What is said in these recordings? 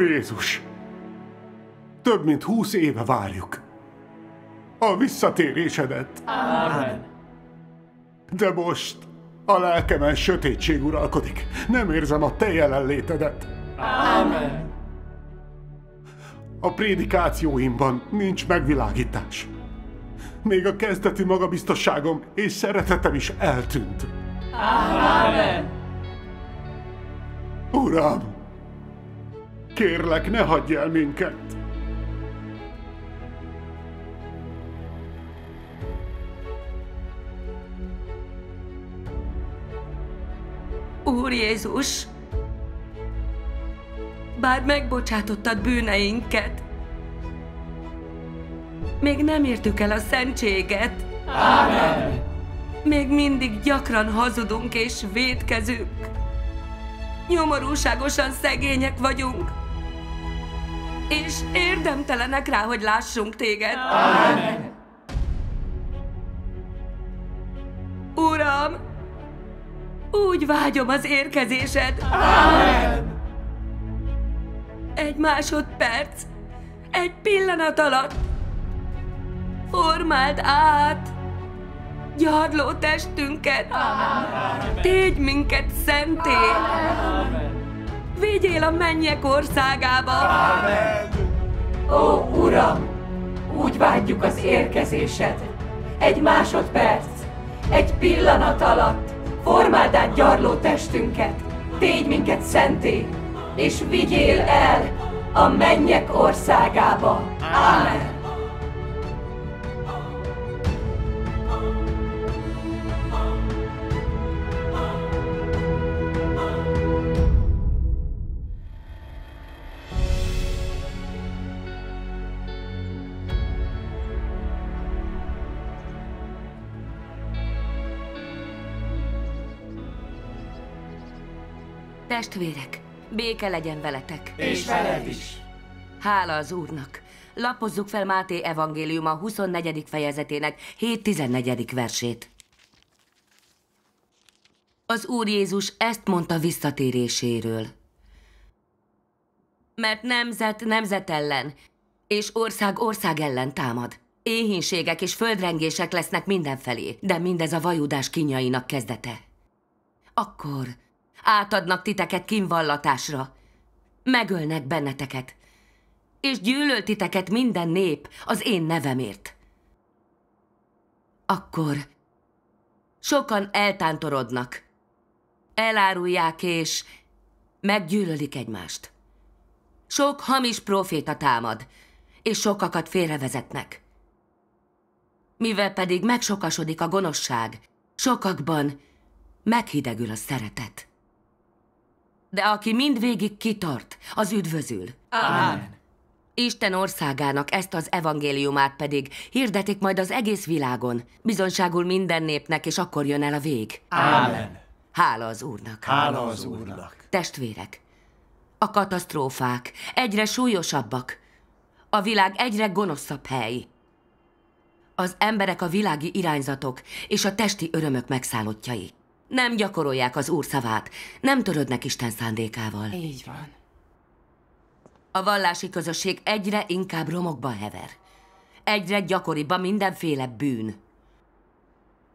Úr Jézus, több mint húsz éve várjuk a visszatérésedet. Amen. De most a lelkemen sötétség uralkodik. Nem érzem a te jelenlétedet. Amen. A prédikációimban nincs megvilágítás. Még a kezdeti magabiztosságom és szeretetem is eltűnt. Amen. Uram, kérlek, ne hagyj el minket. Úr Jézus, bár megbocsátottad bűneinket, még nem értük el a szentséget. Amen. Még mindig gyakran hazudunk és védkezünk. Nyomorúságosan szegények vagyunk. És érdemtelenek rá, hogy lássunk téged. Amen. Uram, úgy vágyom az érkezésed. Amen. Egy másodperc, egy pillanat alatt formáld át gyarló testünket. Tégy minket szenté. Vigyél a mennyek országába. Ó, Uram, úgy vágyjuk az érkezésed. Egy másodperc, egy pillanat alatt formáld át gyarló testünket, tégy minket szenté, és vigyél el a mennyek országába. Amen. Testvérek, béke legyen veletek. És veled is. Hála az Úrnak. Lapozzuk fel Máté evangéliuma 24. fejezetének 7-14. versét. Az Úr Jézus ezt mondta visszatéréséről. Mert nemzet nemzet ellen, és ország ország ellen támad. Éhínségek és földrengések lesznek mindenfelé, de mindez a vajudás kinyainak kezdete. Akkor átadnak titeket kínvallatásra, megölnek benneteket, és gyűlöl titeket minden nép az én nevemért. Akkor sokan eltántorodnak, elárulják és meggyűlölik egymást. Sok hamis proféta támad, és sokakat félrevezetnek. Mivel pedig megsokasodik a gonoszság, sokakban meghidegül a szeretet. De aki mindvégig kitart, az üdvözül. Amen. Isten országának ezt az evangéliumát pedig hirdetik majd az egész világon, bizonságul minden népnek, és akkor jön el a vég. Amen. Hála az Úrnak. Hála az Úrnak. Testvérek, a katasztrófák egyre súlyosabbak. A világ egyre gonoszabb hely. Az emberek a világi irányzatok és a testi örömök megszállottjai. Nem gyakorolják az Úr szavát, nem törődnek Isten szándékával. Így van. A vallási közösség egyre inkább romokba hever. Egyre gyakoribb a mindenféle bűn.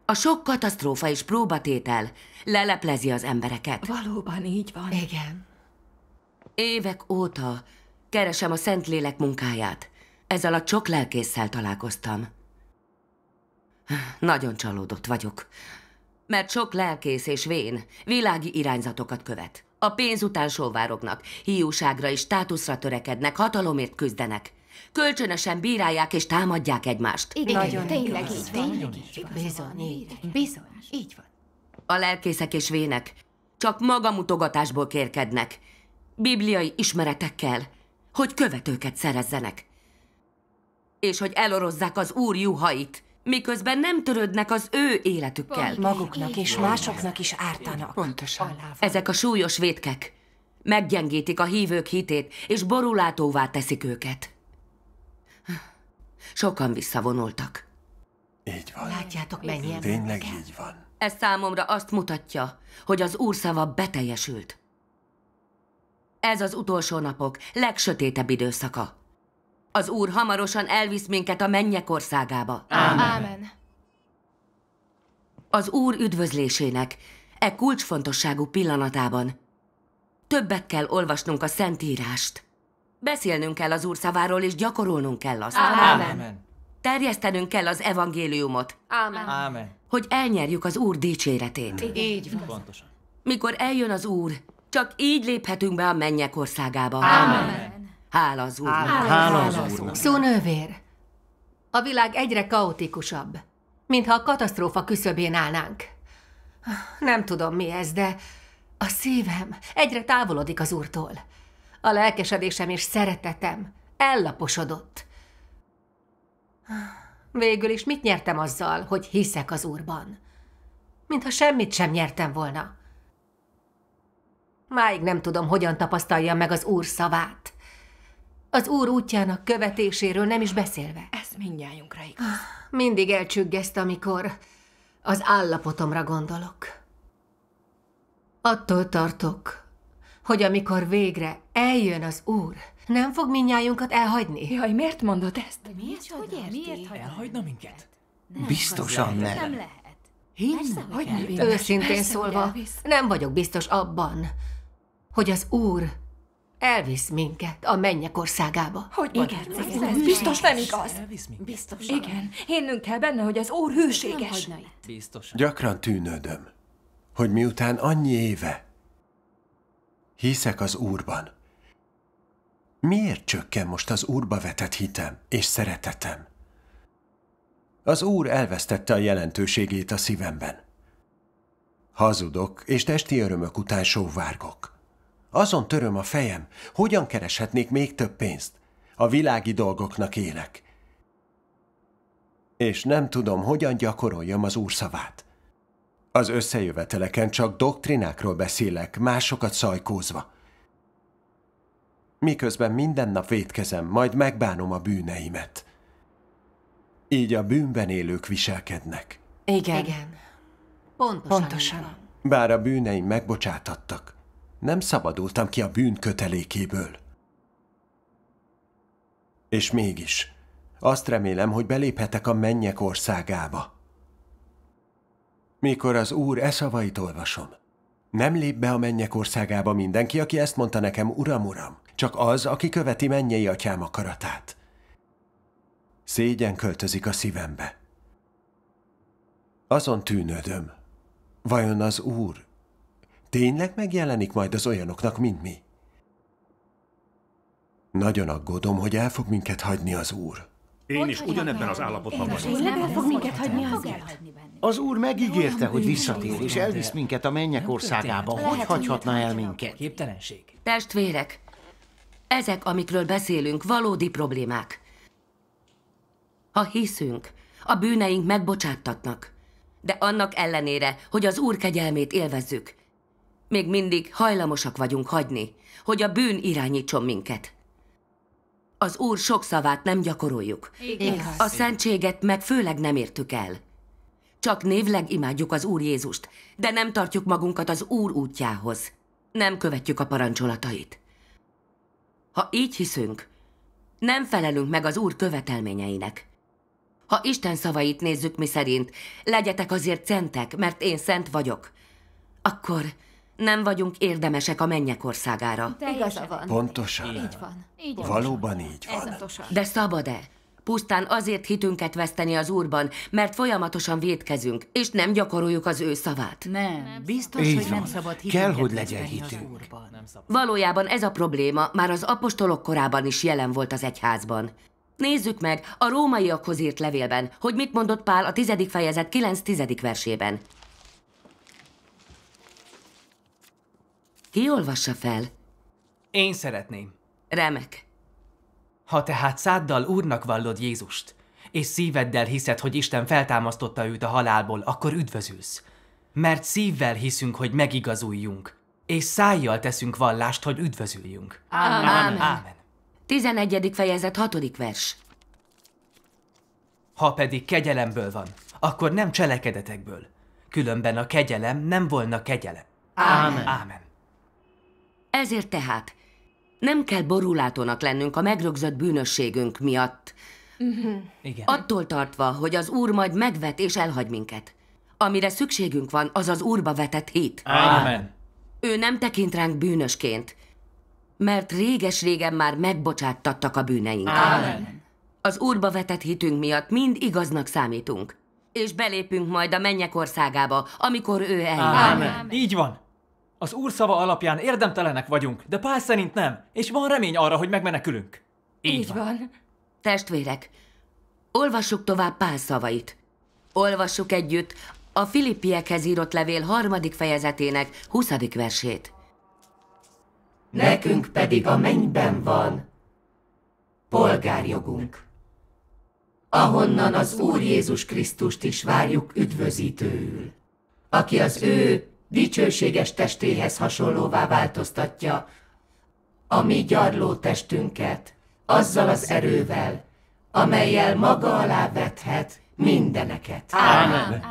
A sok katasztrófa és próbatétel leleplezi az embereket. Valóban így van. Igen. Évek óta keresem a Szentlélek munkáját. Ezzel a sok lelkésszel találkoztam. Nagyon csalódott vagyok. Mert sok lelkész és vén világi irányzatokat követ. A pénz után sóvárognak, hiúságra és státuszra törekednek, hatalomért küzdenek. Kölcsönösen bírálják és támadják egymást. Igen, Nagyon tényleg igaz. így van. Tényleg így van. Bizony, így, bizony, így van. A lelkészek és vének csak magamutogatásból kérkednek. Bibliai ismeretekkel, hogy követőket szerezzenek. És hogy elorozzák az úr juhait, miközben nem törődnek az ő életükkel. Maguknak és másoknak is ártanak. Pontosan. Ezek a súlyos vétkek meggyengítik a hívők hitét, és borulátóvá teszik őket. Sokan visszavonultak. Így van. Látjátok, mennyien Tényleg el? így van. Ez számomra azt mutatja, hogy az úr szava beteljesült. Ez az utolsó napok legsötétebb időszaka. Az Úr hamarosan elvisz minket a mennyek országába. Ámen. Az Úr üdvözlésének e kulcsfontosságú pillanatában többet kell olvasnunk a Szentírást. Beszélnünk kell az Úr szaváról, és gyakorolnunk kell azt. Ámen. Terjesztenünk kell az evangéliumot, Ámen. Ámen. hogy elnyerjük az Úr dicséretét. Így van. Pontosan. Mikor eljön az Úr, csak így léphetünk be a mennyek országába. Ámen. Hála az Úrnak. Hála az Úrnak. Szónővér, a világ egyre kaotikusabb, mintha a katasztrófa küszöbén állnánk. Nem tudom mi ez, de a szívem egyre távolodik az Úrtól. A lelkesedésem és szeretetem ellaposodott. Végül is mit nyertem azzal, hogy hiszek az Úrban? Mintha semmit sem nyertem volna. Máig nem tudom, hogyan tapasztaljam meg az Úr szavát. Az Úr útjának követéséről nem is beszélve. Ez mindnyájunkra igaz. Mindig elcsüggeszt, amikor az állapotomra gondolok. Attól tartok, hogy amikor végre eljön az Úr, nem fog minnyájunkat elhagyni. Jaj, miért mondod ezt? Miért? Hogy érti? Miért Elhagyna minket? Biztosan nem. Nem lehet. Hinni? Hogy nem? Őszintén Persze, hogy szólva, nem vagyok biztos abban, hogy az Úr elvisz minket a mennyek országába. Hogy Igen, ez- ez, ez biztos nem igaz. Elvisz minket? Biztosan. Igen, hinnünk kell benne, hogy az Úr hűséges. hagyna itt. Biztosan. Gyakran tűnődöm, hogy miután annyi éve hiszek az Úrban, miért csökken most az Úrba vetett hitem és szeretetem? Az Úr elvesztette a jelentőségét a szívemben. Hazudok, és testi örömök után sóvárgok. Azon töröm a fejem, hogyan kereshetnék még több pénzt. A világi dolgoknak élek. És nem tudom, hogyan gyakoroljam az Úr szavát. Az összejöveteleken csak doktrinákról beszélek, másokat szajkózva. Miközben minden nap vétkezem, majd megbánom a bűneimet. Így a bűnben élők viselkednek. Igen. Igen. Pontosan. Pontosan. Bár a bűneim megbocsátattak, nem szabadultam ki a bűn kötelékéből. És mégis, azt remélem, hogy beléphetek a mennyek országába. Mikor az Úr e szavait olvasom, nem lép be a mennyek országába mindenki, aki ezt mondta nekem, Uram, Uram, csak az, aki követi mennyei atyám akaratát. Szégyen költözik a szívembe. Azon tűnődöm, vajon az Úr tényleg megjelenik majd az olyanoknak, mint mi? Nagyon aggódom, hogy el fog minket hagyni az Úr. Én is ugyanebben az állapotban vagyok. Nem el fog minket hagyni azért. Az úr megígérte, hogy visszatér, és elvisz minket a mennyek országába. Hogy hagyhatna el minket? Képtelenség. Testvérek, ezek, amikről beszélünk, valódi problémák. Ha hiszünk, a bűneink megbocsátatnak, de annak ellenére, hogy az Úr kegyelmét élvezzük, még mindig hajlamosak vagyunk hagyni, hogy a bűn irányítson minket. Az Úr sok szavát nem gyakoroljuk. Igaz. A szentséget meg főleg nem értük el. Csak névleg imádjuk az Úr Jézust, de nem tartjuk magunkat az Úr útjához. Nem követjük a parancsolatait. Ha így hiszünk, nem felelünk meg az Úr követelményeinek. Ha Isten szavait nézzük mi szerint, legyetek azért szentek, mert én szent vagyok, akkor nem vagyunk érdemesek a mennyek országára. Igaza van. Pontosan. Így van. Így van. Valóban így van. Pontosan. De szabad-e? Pusztán azért hitünket veszteni az Úrban, mert folyamatosan védkezünk, és nem gyakoroljuk az ő szavát. Nem, biztos, Így hogy nem van. szabad Kell, hitünket hogy legyen hitünk. Úrban. Valójában ez a probléma már az apostolok korában is jelen volt az egyházban. Nézzük meg a rómaiakhoz írt levélben, hogy mit mondott Pál a tizedik fejezet 9 versében. Ki olvassa fel? Én szeretném. Remek. Ha tehát száddal Úrnak vallod Jézust, és szíveddel hiszed, hogy Isten feltámasztotta őt a halálból, akkor üdvözülsz. Mert szívvel hiszünk, hogy megigazuljunk, és szájjal teszünk vallást, hogy üdvözüljünk. Ámen. Ámen. 11. fejezet 6. vers. Ha pedig kegyelemből van, akkor nem cselekedetekből. Különben a kegyelem nem volna kegyelem. Ámen. Ámen. Ezért tehát Nem kell borulátónak lennünk a megrögzött bűnösségünk miatt, Igen. attól tartva, hogy az Úr majd megvet és elhagy minket. Amire szükségünk van, az az Úrba vetett hit. Ámen. Ő nem tekint ránk bűnösként, mert réges-régen már megbocsáttattak a bűneink. Ámen. Az Úrba vetett hitünk miatt mind igaznak számítunk, és belépünk majd a mennyek országába, amikor ő eljön. Ámen. Így van. Az úr szava alapján érdemtelenek vagyunk, de Pál szerint nem, és van remény arra, hogy megmenekülünk. Így, Így van. Testvérek, olvassuk tovább Pál szavait. Olvassuk együtt a Filippiekhez írott levél harmadik fejezetének 20. versét. Nekünk pedig a mennyben van polgárjogunk, ahonnan az Úr Jézus Krisztust is várjuk üdvözítőül, aki az ő dicsőséges testéhez hasonlóvá változtatja a mi gyarló testünket, azzal az erővel, amelyel maga alá vethet mindeneket. Ámen.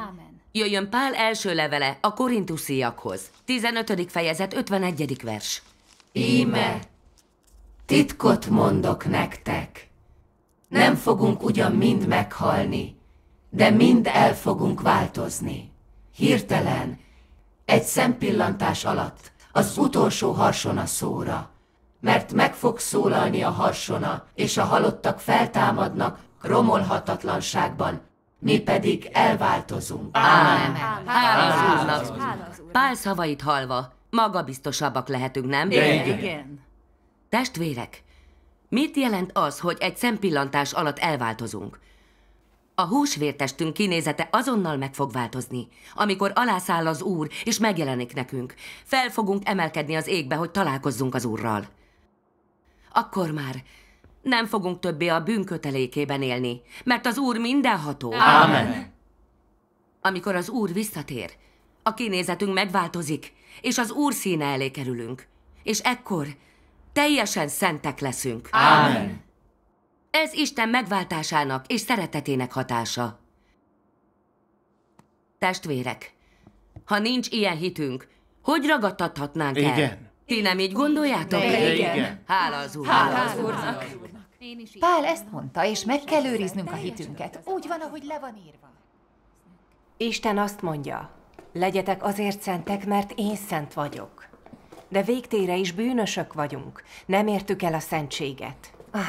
Jöjjön Pál első levele a korintusziakhoz. 15. fejezet 51. vers. Íme, titkot mondok nektek. Nem fogunk ugyan mind meghalni, de mind el fogunk változni. Hirtelen, egy szempillantás alatt, az utolsó harsona szóra. Mert meg fog szólalni a harsona, és a halottak feltámadnak romolhatatlanságban, mi pedig elváltozunk. Ámen. Pál szavait halva, magabiztosabbak lehetünk, nem? Igen. Testvérek, mit jelent az, hogy egy szempillantás alatt elváltozunk? A húsvértestünk kinézete azonnal meg fog változni, amikor alászáll az Úr, és megjelenik nekünk. Fel fogunk emelkedni az égbe, hogy találkozzunk az Úrral. Akkor már nem fogunk többé a bűnkötelékében élni, mert az Úr mindenható. Ámen. Amikor az Úr visszatér, a kinézetünk megváltozik, és az Úr színe elé kerülünk. És ekkor teljesen szentek leszünk. Ámen. Ez Isten megváltásának és szeretetének hatása. Testvérek, ha nincs ilyen hitünk, hogy ragadtathatnánk el? Igen. Ti nem így gondoljátok? De igen. Hála az Úr. Hála az Úrnak. Pál ezt mondta, és meg kell őriznünk a hitünket. Úgy van, ahogy le van írva. Isten azt mondja, legyetek azért szentek, mert én szent vagyok. De végtére is bűnösök vagyunk, nem értük el a szentséget. Ah,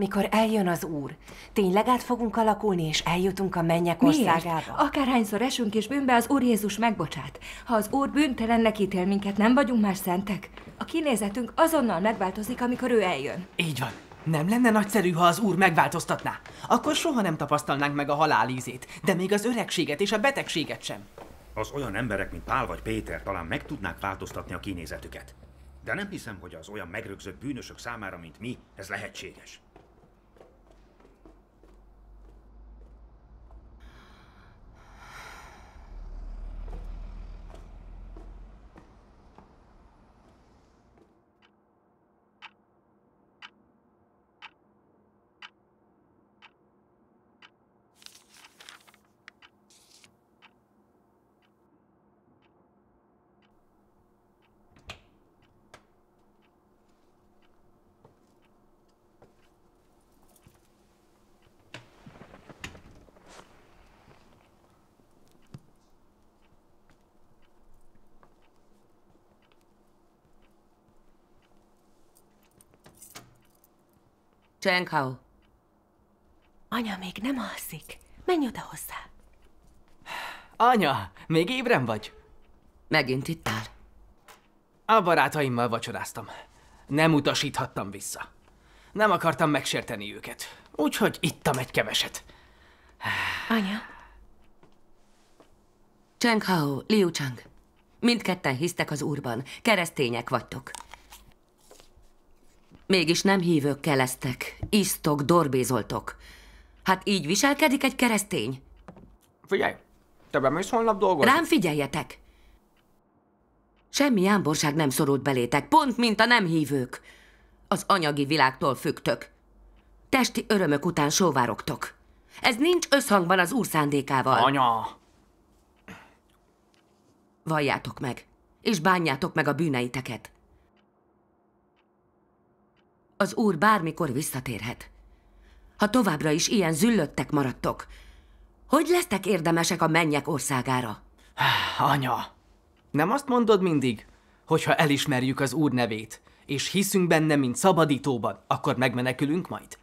mikor eljön az Úr, tényleg át fogunk alakulni, és eljutunk a mennyek Miért? országába? Akárhányszor esünk és bűnbe, az Úr Jézus megbocsát. Ha az Úr bűntelennek ítél minket, nem vagyunk már szentek. A kinézetünk azonnal megváltozik, amikor ő eljön. Így van. Nem lenne nagyszerű, ha az úr megváltoztatná? Akkor soha nem tapasztalnánk meg a halál ízét, de még az öregséget és a betegséget sem. Az olyan emberek, mint Pál vagy Péter talán meg tudnák változtatni a kinézetüket. De nem hiszem, hogy az olyan megrögzött bűnösök számára, mint mi, ez lehetséges. Csenkhau, Anya még nem alszik. Menj oda hozzá. Anya, még ébren vagy? megint itt áll. A barátaimmal vacsoráztam. Nem utasíthattam vissza. Nem akartam megsérteni őket. Úgyhogy ittam egy keveset. Anya, Csenkhau, Liu Chang. Mindketten hisztek az Úrban. Keresztények vagytok. Mégis nem hívőkkel lesztek. Isztok, dorbézoltok. Hát így viselkedik egy keresztény? Figyelj, te bemész holnap dolgozni? Rám figyeljetek! Semmi ámborság nem szorult belétek, pont mint a nem hívők. Az anyagi világtól függtök. Testi örömök után sóvárogtok. Ez nincs összhangban az úr szándékával. Anya! Valljátok meg, és bánjátok meg a bűneiteket. Az úr bármikor visszatérhet. Ha továbbra is ilyen züllöttek maradtok, hogy lesztek érdemesek a mennyek országára? Anya, nem azt mondod mindig, hogy ha elismerjük az Úr nevét, és hiszünk benne, mint szabadítóban, akkor megmenekülünk majd?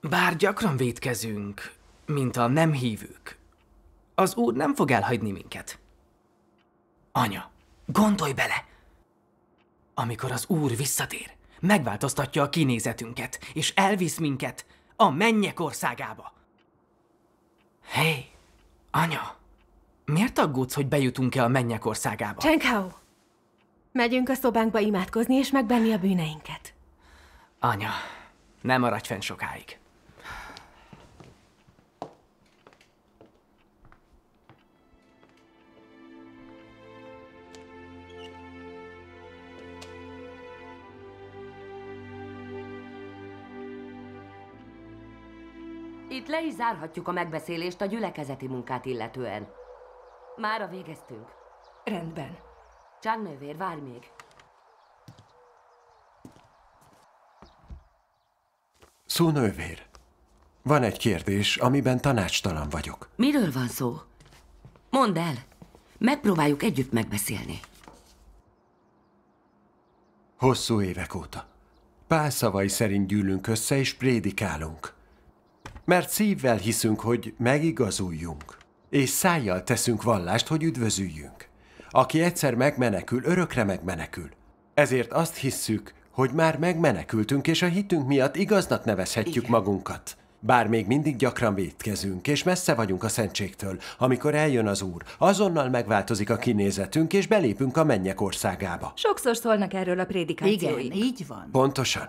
Bár gyakran védkezünk, mint a nem hívők, az Úr nem fog elhagyni minket. Anya, gondolj bele! Amikor az Úr visszatér, megváltoztatja a kinézetünket, és elvisz minket a mennyek országába. Hé, hey, anya, miért aggódsz, hogy bejutunk-e a mennyek országába? Csenkau! Megyünk a szobánkba imádkozni és megbenni a bűneinket. Anya, nem maradj fenn sokáig. Itt le is zárhatjuk a megbeszélést a gyülekezeti munkát illetően. Mára végeztünk. Rendben. Csang nővér, várj még. Szúnővér, van egy kérdés, amiben tanácstalan vagyok. Miről van szó? Mondd el. Megpróbáljuk együtt megbeszélni. Hosszú évek óta. Pál szavai szerint gyűlünk össze és prédikálunk. Mert szívvel hiszünk, hogy megigazuljunk, és szájjal teszünk vallást, hogy üdvözüljünk. Aki egyszer megmenekül, örökre megmenekül. Ezért azt hisszük, hogy már megmenekültünk, és a hitünk miatt igaznak nevezhetjük Igen. magunkat. Bár még mindig gyakran védkezünk, és messze vagyunk a szentségtől, amikor eljön az Úr, azonnal megváltozik a kinézetünk, és belépünk a mennyek országába. Sokszor szólnak erről a prédikációik. Igen, így van. Pontosan.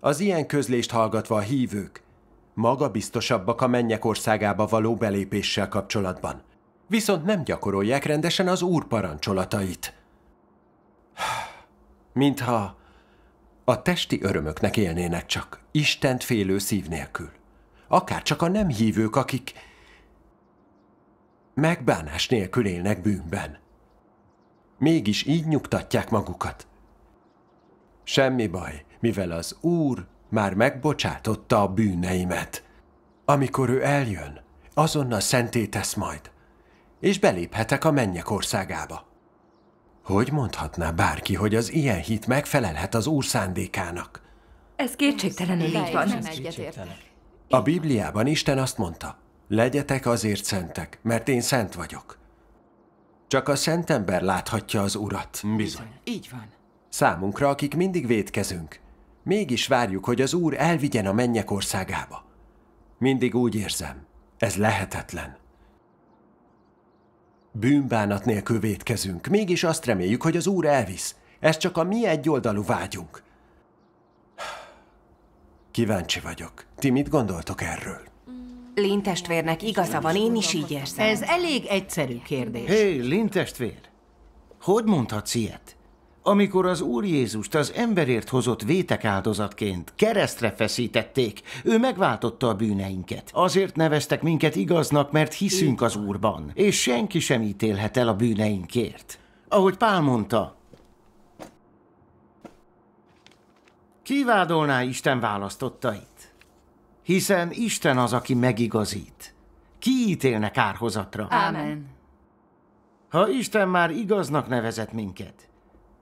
Az ilyen közlést hallgatva a hívők magabiztosabbak a mennyek országába való belépéssel kapcsolatban. Viszont nem gyakorolják rendesen az úr parancsolatait. Mintha a testi örömöknek élnének csak, Istent félő szív nélkül. Akár csak a nem hívők, akik megbánás nélkül élnek bűnben. Mégis így nyugtatják magukat. Semmi baj, mivel az Úr már megbocsátotta a bűneimet. Amikor ő eljön, azonnal szenté tesz majd, és beléphetek a mennyek országába. Hogy mondhatná bárki, hogy az ilyen hit megfelelhet az Úr szándékának? Ez kétségtelenül így van. A Bibliában Isten azt mondta, legyetek azért szentek, mert én szent vagyok. Csak a szent ember láthatja az Urat. Bizony. Így van. Számunkra, akik mindig védkezünk, Mégis várjuk, hogy az Úr elvigyen a mennyek országába. Mindig úgy érzem, ez lehetetlen. Bűnbánat nélkül védkezünk, mégis azt reméljük, hogy az Úr elvisz. Ez csak a mi egyoldalú vágyunk. Kíváncsi vagyok. Ti mit gondoltok erről? Lin testvérnek igaza van, én is így érzem. Ez elég egyszerű kérdés. Hé, hey, lintestvér! Hogy mondhatsz ilyet? Amikor az Úr Jézust az emberért hozott vétek áldozatként keresztre feszítették, ő megváltotta a bűneinket. Azért neveztek minket igaznak, mert hiszünk az Úrban, és senki sem ítélhet el a bűneinkért. Ahogy Pál mondta, kivádolná Isten választottait? Hiszen Isten az, aki megigazít. Ki ítélne kárhozatra? Ámen. Ha Isten már igaznak nevezett minket,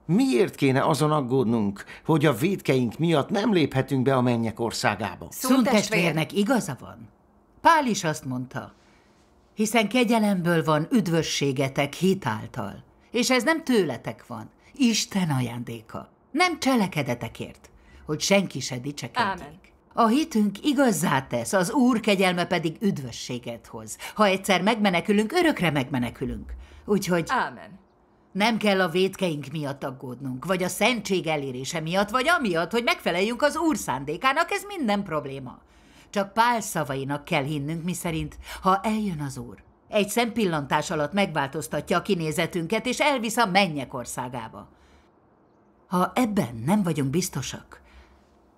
Miért kéne azon aggódnunk, hogy a védkeink miatt nem léphetünk be a mennyek országába? Szúntestvérnek igaza van. Pál is azt mondta, hiszen kegyelemből van üdvösségetek hitáltal, és ez nem tőletek van, Isten ajándéka, nem cselekedetekért, hogy senki se dicsekedjék. A hitünk igazzá tesz, az Úr kegyelme pedig üdvösséget hoz. Ha egyszer megmenekülünk, örökre megmenekülünk. Úgyhogy... Ámen. Nem kell a védkeink miatt aggódnunk, vagy a szentség elérése miatt, vagy amiatt, hogy megfeleljünk az Úr szándékának, ez minden probléma. Csak Pál szavainak kell hinnünk, miszerint, ha eljön az Úr, egy szempillantás alatt megváltoztatja a kinézetünket, és elvisz a mennyek országába. Ha ebben nem vagyunk biztosak,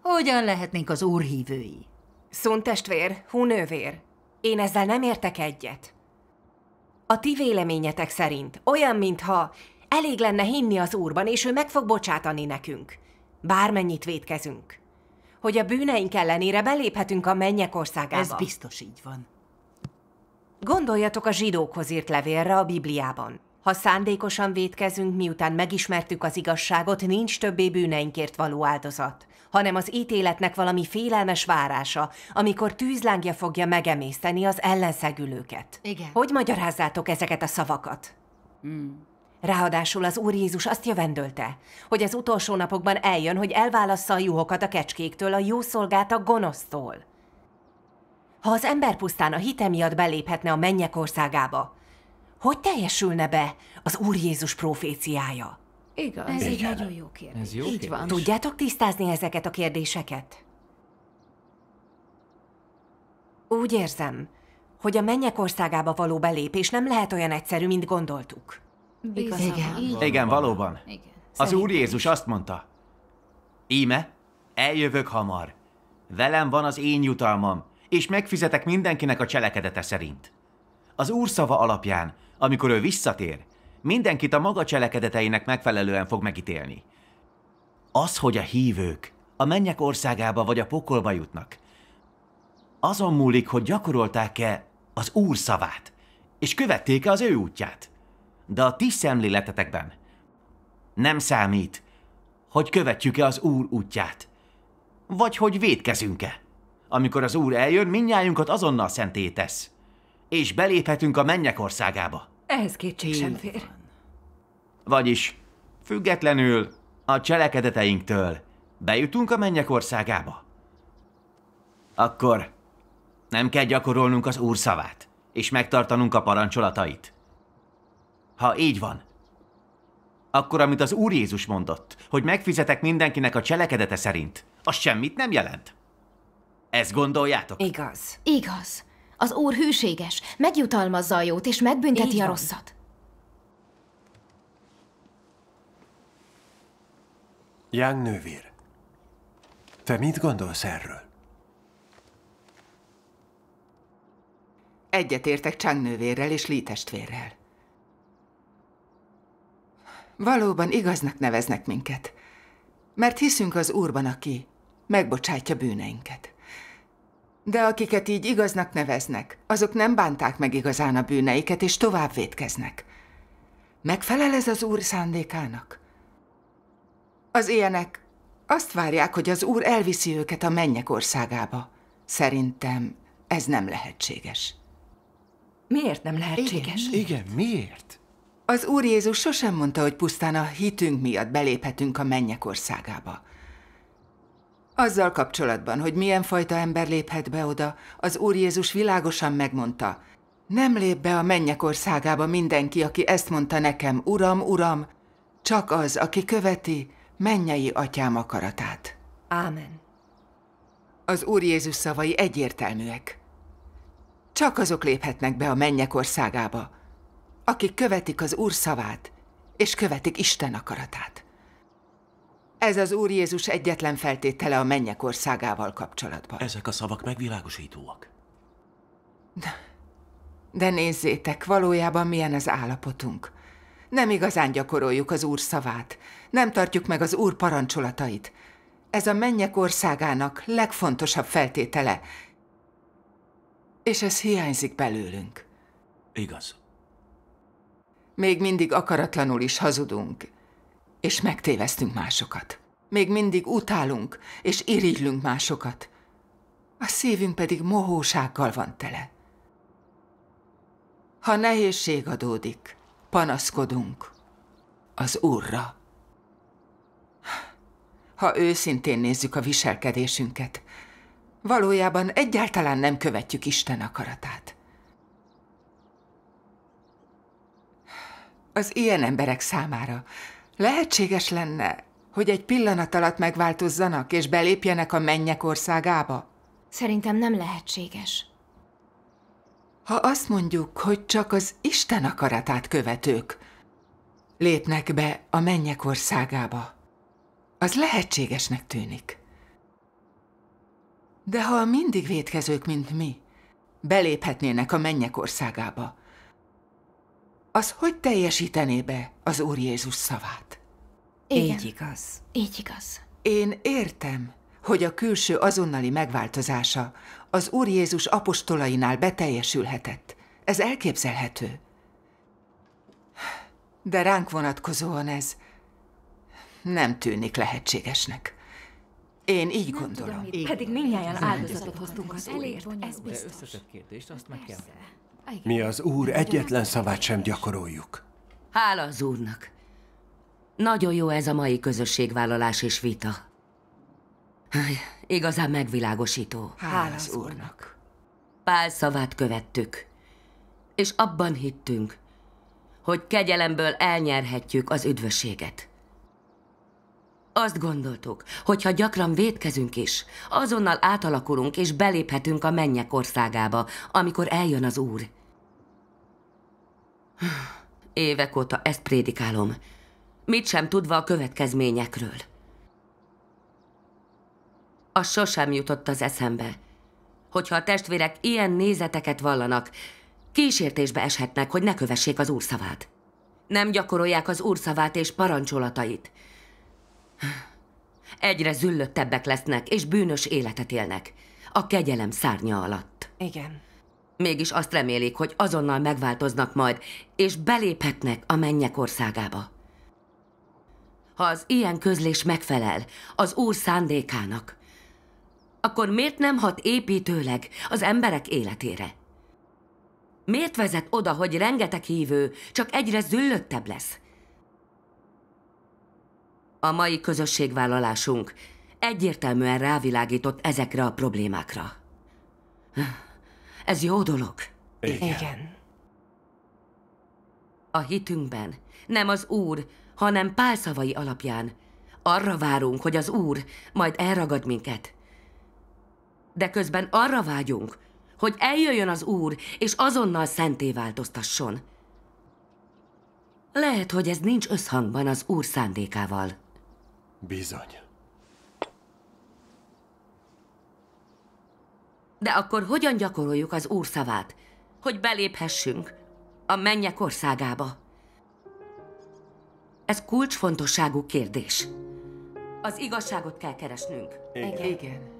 hogyan lehetnénk az Úr hívői? Szun testvér, én ezzel nem értek egyet. A ti véleményetek szerint olyan, mintha Elég lenne hinni az Úrban, és ő meg fog bocsátani nekünk. Bármennyit vétkezünk. Hogy a bűneink ellenére beléphetünk a mennyek országába. Ez biztos így van. Gondoljatok a zsidókhoz írt levélre a Bibliában. Ha szándékosan vétkezünk, miután megismertük az igazságot, nincs többé bűneinkért való áldozat, hanem az ítéletnek valami félelmes várása, amikor tűzlángja fogja megemészteni az ellenszegülőket. Igen. Hogy magyarázzátok ezeket a szavakat? Hmm. Ráadásul az Úr Jézus azt jövendölte, hogy az utolsó napokban eljön, hogy elválassza a juhokat a kecskéktől, a jó szolgát a gonosztól. Ha az ember pusztán a hite miatt beléphetne a mennyek országába, hogy teljesülne be az Úr Jézus proféciája? Igaz. Ez egy nagyon jó kérdés. Ez jó Így kérdés. van. Tudjátok tisztázni ezeket a kérdéseket? Úgy érzem, hogy a mennyek országába való belépés nem lehet olyan egyszerű, mint gondoltuk. Bizony, Igen. van. Igen, valóban. Igen. Az Úr Szerintem Jézus azt mondta, Íme, eljövök hamar. Velem van az én jutalmam, és megfizetek mindenkinek a cselekedete szerint. Az Úr szava alapján, amikor ő visszatér, mindenkit a maga cselekedeteinek megfelelően fog megítélni. Az, hogy a hívők a mennyek országába vagy a pokolba jutnak, azon múlik, hogy gyakorolták-e az Úr szavát, és követték-e az ő útját. De a ti szemléletetekben nem számít, hogy követjük-e az Úr útját, vagy hogy védkezünk-e. Amikor az Úr eljön, minnyájunkat azonnal szenté tesz, és beléphetünk a mennyek országába. Ehhez kétség sem fér. Vagyis, függetlenül a cselekedeteinktől bejutunk a mennyek országába. Akkor nem kell gyakorolnunk az Úr szavát, és megtartanunk a parancsolatait. Ha így van, akkor amit az Úr Jézus mondott, hogy megfizetek mindenkinek a cselekedete szerint, az semmit nem jelent. Ezt gondoljátok? Igaz. Igaz. Az Úr hűséges, megjutalmazza a jót és megbünteti Így a rosszat. Ján nővér, te mit gondolsz erről? Egyetértek Chang nővérrel és Lee testvérrel. Valóban igaznak neveznek minket, mert hiszünk az Úrban, aki megbocsátja bűneinket. De akiket így igaznak neveznek, azok nem bánták meg igazán a bűneiket, és tovább vétkeznek. Megfelel ez az Úr szándékának? Az ilyenek azt várják, hogy az Úr elviszi őket a mennyek országába. Szerintem ez nem lehetséges. Miért nem lehetséges? Igen, miért? Az Úr Jézus sosem mondta, hogy pusztán a hitünk miatt beléphetünk a mennyek országába. Azzal kapcsolatban, hogy milyen fajta ember léphet be oda, az Úr Jézus világosan megmondta, nem lép be a mennyek országába mindenki, aki ezt mondta nekem, Uram, Uram, csak az, aki követi mennyei atyám akaratát. Ámen. Az Úr Jézus szavai egyértelműek. Csak azok léphetnek be a mennyek országába, akik követik az Úr szavát, és követik Isten akaratát. Ez az Úr Jézus egyetlen feltétele a mennyek országával kapcsolatban. Ezek a szavak megvilágosítóak. De nézzétek, valójában milyen az állapotunk. Nem igazán gyakoroljuk az Úr szavát, nem tartjuk meg az Úr parancsolatait. Ez a mennyek országának legfontosabb feltétele, és ez hiányzik belőlünk. Igaz. Még mindig akaratlanul is hazudunk, és megtévesztünk másokat. Még mindig utálunk, és irigylünk másokat. A szívünk pedig mohósággal van tele. Ha nehézség adódik, panaszkodunk az Úrra. Ha őszintén nézzük a viselkedésünket, valójában egyáltalán nem követjük Isten akaratát. Az ilyen emberek számára lehetséges lenne, hogy egy pillanat alatt megváltozzanak és belépjenek a mennyek országába? Szerintem nem lehetséges. Ha azt mondjuk, hogy csak az Isten akaratát követők lépnek be a mennyek országába, az lehetségesnek tűnik. De ha mindig vétkezők, mint mi, beléphetnének a mennyek országába, az hogy teljesítené be az Úr Jézus szavát? Igen. Így igaz. Így igaz. Én értem, hogy a külső azonnali megváltozása az Úr Jézus apostolainál beteljesülhetett. Ez elképzelhető. De ránk vonatkozóan ez nem tűnik lehetségesnek. Én így gondolom. Pedig mindnyáján áldozatot hoztunk az Úrért. Ez De biztos. összetett kérdést azt meg kell. Mi az Úr egyetlen szavát sem gyakoroljuk. Hála az Úrnak. Nagyon jó ez a mai közösségvállalás és vita. Igazán megvilágosító. Hála az Úrnak. Pál szavát követtük, és abban hittünk, hogy kegyelemből elnyerhetjük az üdvösséget. Azt gondoltuk, hogy ha gyakran védkezünk is, azonnal átalakulunk és beléphetünk a mennyek országába, amikor eljön az Úr. Évek óta ezt prédikálom, mit sem tudva a következményekről. Az sosem jutott az eszembe, hogyha a testvérek ilyen nézeteket vallanak, kísértésbe eshetnek, hogy ne kövessék az úr szavát. Nem gyakorolják az úr szavát és parancsolatait. Egyre züllöttebbek lesznek, és bűnös életet élnek. A kegyelem szárnya alatt. Igen. Mégis azt remélik, hogy azonnal megváltoznak majd, és beléphetnek a mennyek országába. Ha az ilyen közlés megfelel az Úr szándékának, akkor miért nem hat építőleg az emberek életére? Miért vezet oda, hogy rengeteg hívő csak egyre züllöttebb lesz? A mai közösségvállalásunk egyértelműen rávilágított ezekre a problémákra. Ez jó dolog. Igen. A hitünkben nem az Úr, hanem Pál szavai alapján arra várunk, hogy az Úr majd elragad minket. De közben arra vágyunk, hogy eljöjjön az Úr, és azonnal szenté változtasson. Lehet, hogy ez nincs összhangban az Úr szándékával. Bizony. De akkor hogyan gyakoroljuk az Úr szavát, hogy beléphessünk a mennyek országába? Ez kulcsfontosságú kérdés. Az igazságot kell keresnünk. Igen. Igen.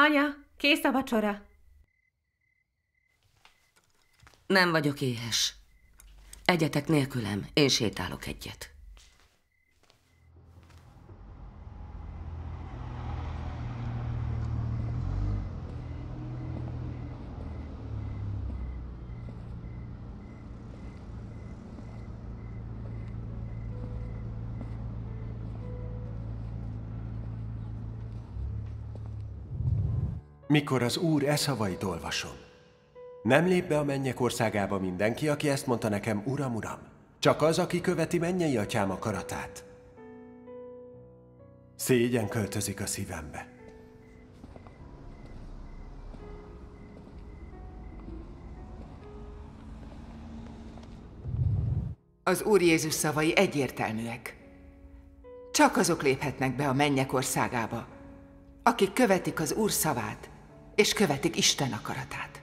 Anya, kész a vacsora. Nem vagyok éhes. Egyetek nélkülem, én sétálok egyet. Mikor az Úr e szavait olvasom, nem lép be a mennyek országába mindenki, aki ezt mondta nekem, Uram, Uram, csak az, aki követi mennyei atyám akaratát. Szégyen költözik a szívembe. Az Úr Jézus szavai egyértelműek. Csak azok léphetnek be a mennyek országába, akik követik az Úr szavát, és követik Isten akaratát.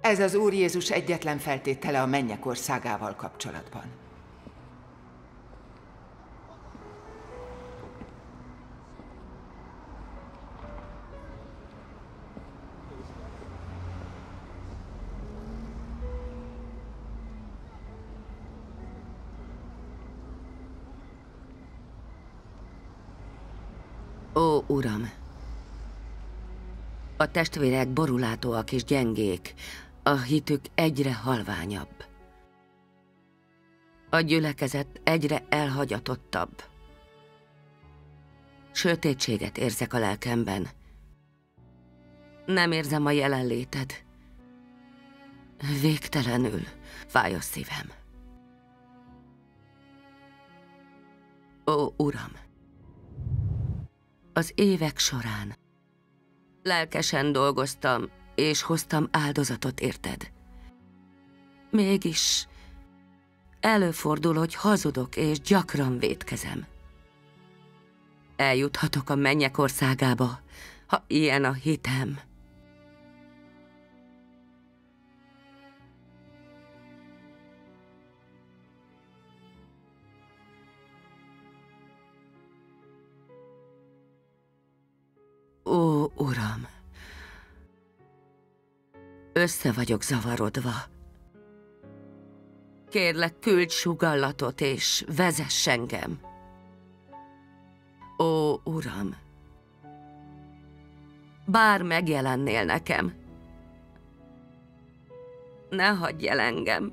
Ez az Úr Jézus egyetlen feltétele a mennyek országával kapcsolatban. Testvérek borulátóak és gyengék, a hitük egyre halványabb. A gyülekezet egyre elhagyatottabb. Sötétséget érzek a lelkemben. Nem érzem a jelenléted. Végtelenül fáj a szívem. Ó, Uram! Az évek során lelkesen dolgoztam, és hoztam áldozatot érted. Mégis Előfordul, hogy hazudok és gyakran vétkezem. Eljuthatok a mennyek országába, ha ilyen a hitem. Ó, Uram! Össze vagyok zavarodva. Kérlek, küldj sugallatot, és vezess engem. Ó, Uram! Bár megjelennél nekem, ne hagyj el engem.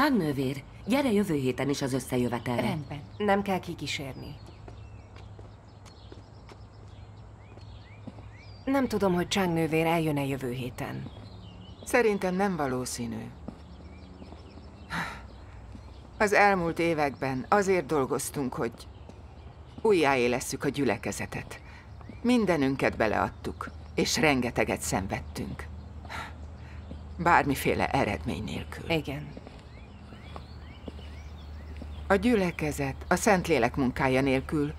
Csán nővér, gyere jövő héten is az összejövetelre. Rendben. Nem kell kikísérni. Nem tudom, hogy Csang nővér eljön-e jövő héten. Szerintem nem valószínű. Az elmúlt években azért dolgoztunk, hogy újjáélesszük a gyülekezetet. Mindenünket beleadtuk, és rengeteget szenvedtünk. Bármiféle eredmény nélkül. Igen. A gyülekezet a Szentlélek munkája nélkül